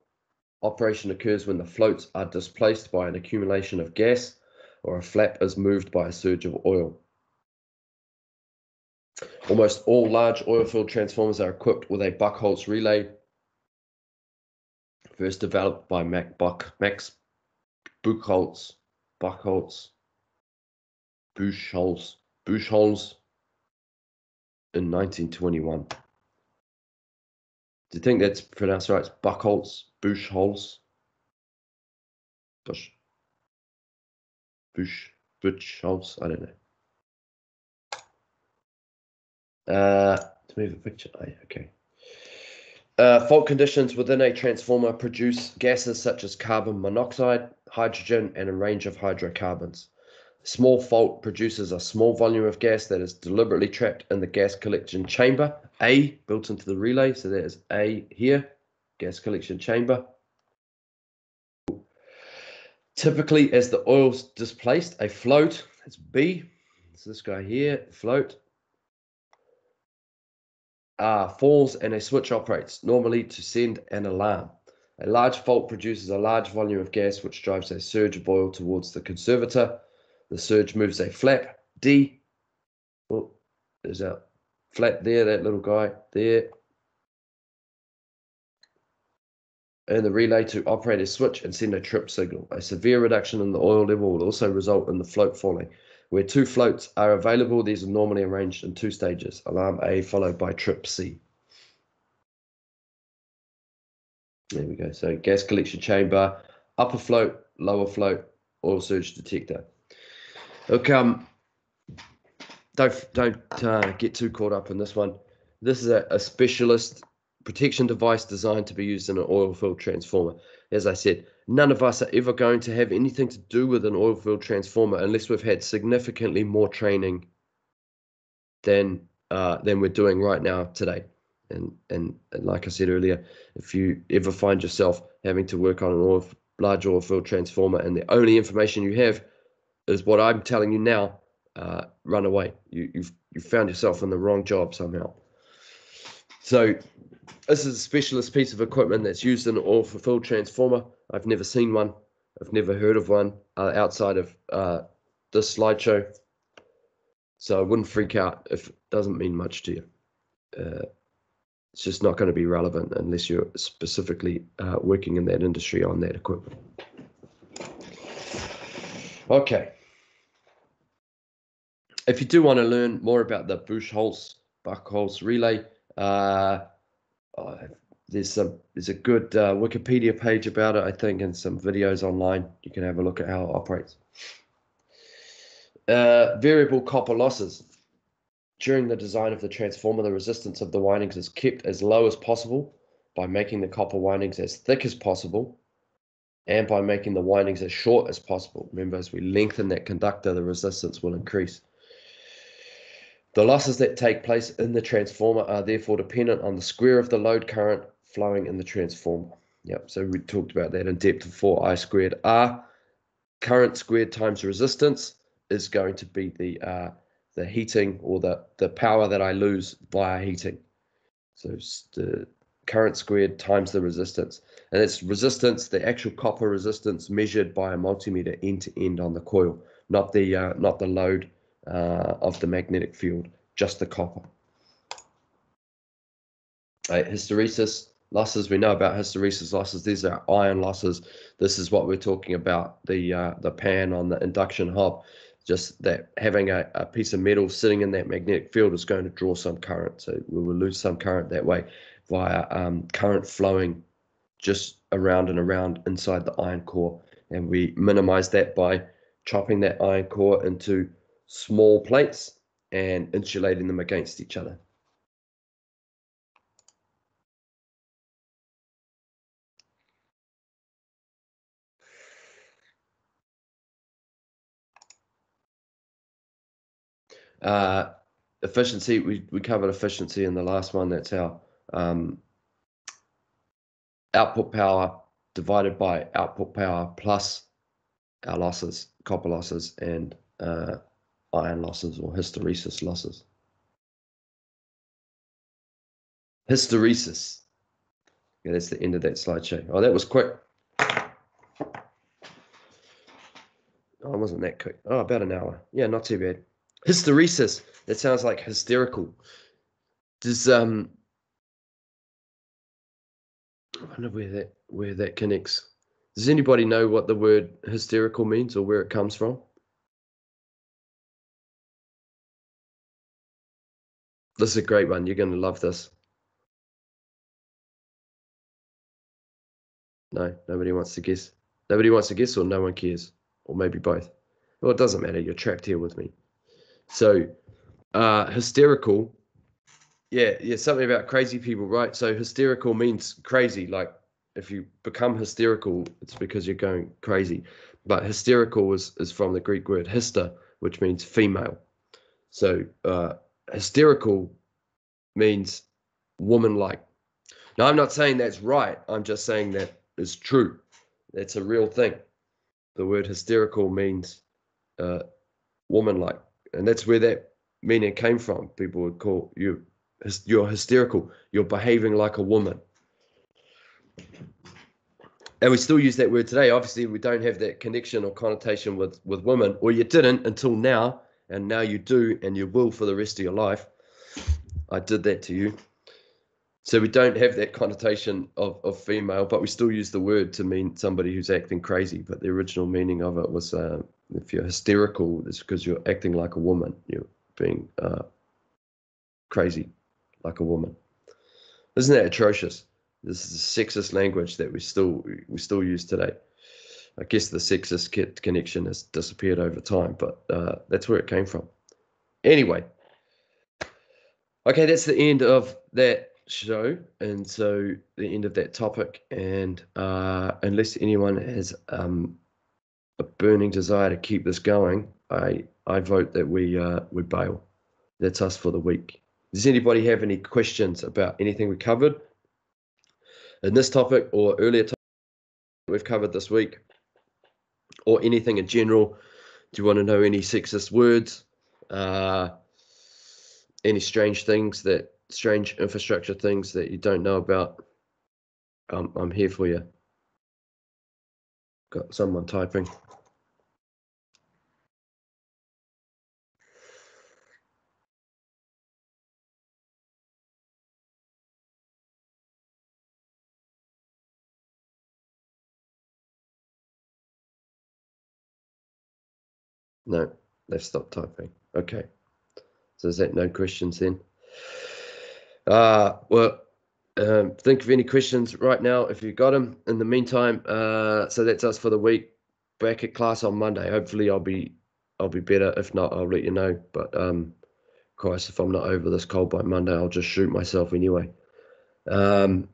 Operation occurs when the floats are displaced by an accumulation of gas or a flap is moved by a surge of oil. Almost all large oil-filled transformers are equipped with a Buchholz relay, first developed by Mac Buck, Max Buchholz, Buchholz, Buchholz, Buchholz in 1921. Do you think that's pronounced right? It's Buchholz, Buchholz, Bush, Bush, Buchholz. I don't know. Uh, to move the picture. Oh, okay. Uh, fault conditions within a transformer produce gases such as carbon monoxide, hydrogen, and a range of hydrocarbons. Small fault produces a small volume of gas that is deliberately trapped in the gas collection chamber, A, built into the relay. So there's A here, gas collection chamber. Typically, as the oil's displaced, a float, that's B, so this guy here, float, uh, falls and a switch operates, normally to send an alarm. A large fault produces a large volume of gas, which drives a surge of oil towards the conservator. The surge moves a flap, D. Oh, there's a flap there, that little guy there. And the relay to operate a switch and send a trip signal. A severe reduction in the oil level will also result in the float falling. Where two floats are available, these are normally arranged in two stages, alarm A followed by trip C. There we go. So gas collection chamber, upper float, lower float, oil surge detector. Look, um, don't don't uh, get too caught up in this one. This is a, a specialist protection device designed to be used in an oil-filled transformer. As I said, none of us are ever going to have anything to do with an oil-filled transformer unless we've had significantly more training than uh, than we're doing right now today. And, and, and like I said earlier, if you ever find yourself having to work on an oil, large oil-filled transformer and the only information you have is what I'm telling you now, uh, run away. You, you've you found yourself in the wrong job somehow. So this is a specialist piece of equipment that's used in an oil-filled transformer. I've never seen one. I've never heard of one uh, outside of uh, this slideshow. So I wouldn't freak out if it doesn't mean much to you. Uh, it's just not going to be relevant unless you're specifically uh, working in that industry on that equipment. Okay. If you do want to learn more about the Buchholz Buchholz relay, uh, uh, there's some there's a good uh, Wikipedia page about it, I think, and some videos online. You can have a look at how it operates. Uh, variable copper losses. During the design of the transformer, the resistance of the windings is kept as low as possible by making the copper windings as thick as possible and by making the windings as short as possible. Remember, as we lengthen that conductor, the resistance will increase. The losses that take place in the transformer are therefore dependent on the square of the load current flowing in the transformer. Yep, so we talked about that in depth before. I squared R, current squared times resistance is going to be the uh, the heating or the, the power that I lose via heating. So the current squared times the resistance. And it's resistance, the actual copper resistance measured by a multimeter end to end on the coil, not the uh, not the load uh, of the magnetic field, just the copper. Right, hysteresis losses, we know about hysteresis losses. These are iron losses. This is what we're talking about, the uh, the pan on the induction hob just that having a, a piece of metal sitting in that magnetic field is going to draw some current. So we will lose some current that way via um, current flowing just around and around inside the iron core. And we minimize that by chopping that iron core into small plates and insulating them against each other. Uh, efficiency, we, we covered efficiency in the last one. That's our um, output power divided by output power plus our losses, copper losses, and uh, iron losses or hysteresis losses. Hysteresis. Yeah, that's the end of that slideshow. Oh, that was quick. Oh, it wasn't that quick. Oh, about an hour. Yeah, not too bad. Hysteresis. That sounds like hysterical. Does um I wonder where that where that connects. Does anybody know what the word hysterical means or where it comes from? This is a great one. You're going to love this. No, nobody wants to guess. Nobody wants to guess, or no one cares, or maybe both. Well, it doesn't matter. You're trapped here with me. So, uh, hysterical. Yeah, yeah, something about crazy people, right? So, hysterical means crazy. Like, if you become hysterical, it's because you're going crazy. But hysterical is, is from the Greek word hyster, which means female. So, uh, hysterical means woman like. Now, I'm not saying that's right. I'm just saying that is true. That's a real thing. The word hysterical means uh, woman like and that's where that meaning came from. People would call you you're hysterical. You're behaving like a woman. and we still use that word today. Obviously, we don't have that connection or connotation with with women, or you didn't until now, and now you do, and you will for the rest of your life. I did that to you. So we don't have that connotation of, of female, but we still use the word to mean somebody who's acting crazy. But the original meaning of it was uh, if you're hysterical, it's because you're acting like a woman. You're being uh, crazy like a woman. Isn't that atrocious? This is sexist language that we still we still use today. I guess the sexist connection has disappeared over time, but uh, that's where it came from. Anyway, okay, that's the end of that show, and so the end of that topic. And uh, unless anyone has um, a burning desire to keep this going, I I vote that we uh, we bail. That's us for the week. Does anybody have any questions about anything we covered? in this topic or earlier topic we've covered this week, or anything in general. Do you want to know any sexist words? Uh, any strange things that strange infrastructure things that you don't know about? Um, I'm here for you. Got someone typing. No, they've stopped typing. Okay. So is that no questions then? Uh, well, um, think of any questions right now if you've got them. In the meantime, uh, so that's us for the week. Back at class on Monday. Hopefully, I'll be I'll be better. If not, I'll let you know. But um, Christ, if I'm not over this cold by Monday, I'll just shoot myself anyway. Um,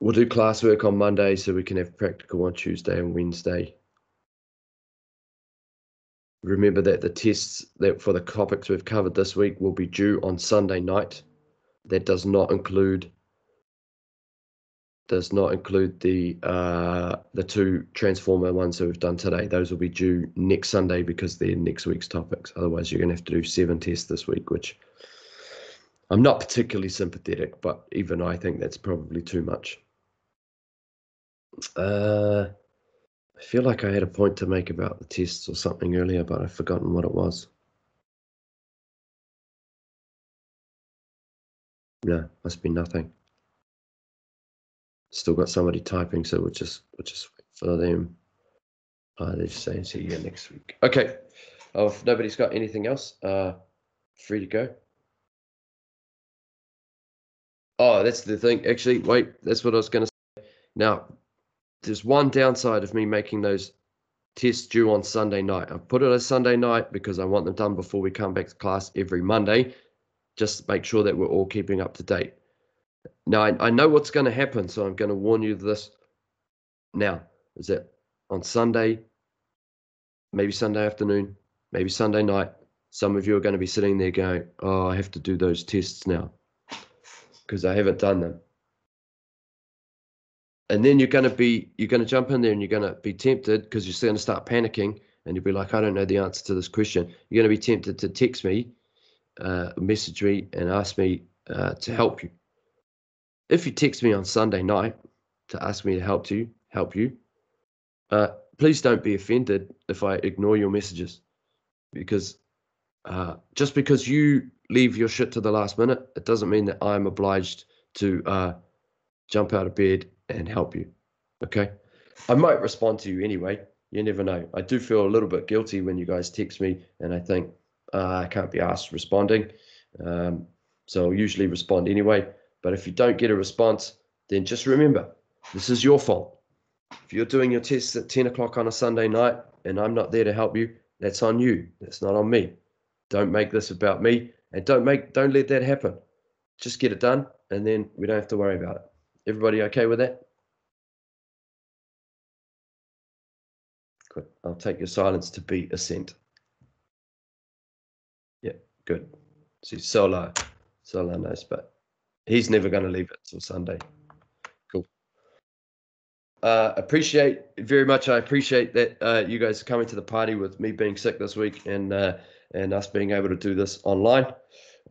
we'll do classwork on Monday so we can have practical on Tuesday and Wednesday remember that the tests that for the topics we've covered this week will be due on Sunday night. That does not include does not include the uh, the two transformer ones that we've done today. Those will be due next Sunday because they're next week's topics. Otherwise, you're going to have to do seven tests this week, which I'm not particularly sympathetic, but even I think that's probably too much. Uh, I feel like I had a point to make about the tests or something earlier, but I've forgotten what it was. No, must be nothing. Still got somebody typing, so we'll just we'll just wait for them. Uh, they're just saying see you next week. Okay. Oh, if nobody's got anything else, uh, free to go. Oh, that's the thing. Actually, wait, that's what I was going to say. Now, there's one downside of me making those tests due on Sunday night. I've put it as Sunday night because I want them done before we come back to class every Monday. Just make sure that we're all keeping up to date. Now, I, I know what's going to happen, so I'm going to warn you this now. Is that on Sunday, maybe Sunday afternoon, maybe Sunday night, some of you are going to be sitting there going, Oh, I have to do those tests now because I haven't done them and then you're going to be you're going to jump in there and you're going to be tempted because you're going to start panicking and you'll be like i don't know the answer to this question. You're going to be tempted to text me uh, message me and ask me uh, to help you. If you text me on sunday night to ask me to help you help you uh, please don't be offended if i ignore your messages because uh, just because you leave your shit to the last minute it doesn't mean that i'm obliged to uh, jump out of bed and help you. Okay. I might respond to you anyway. You never know. I do feel a little bit guilty when you guys text me and I think uh, I can't be asked responding. Um, so I'll usually respond anyway. But if you don't get a response, then just remember this is your fault. If you're doing your tests at 10 o'clock on a Sunday night and I'm not there to help you, that's on you. That's not on me. Don't make this about me and don't make don't let that happen. Just get it done and then we don't have to worry about it. Everybody okay with that? Good. I'll take your silence to be assent. Yeah, good. See, Solar, Solar knows, but he's never going to leave it till Sunday. Cool. Uh, appreciate very much. I appreciate that uh, you guys are coming to the party with me being sick this week and uh, and us being able to do this online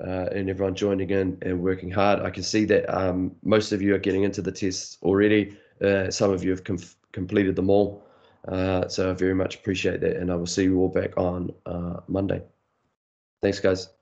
uh, and everyone joining in and working hard. I can see that um, most of you are getting into the tests already. Uh, some of you have com- completed them all. Uh, so I very much appreciate that, and I will see you all back on uh, Monday. Thanks, guys.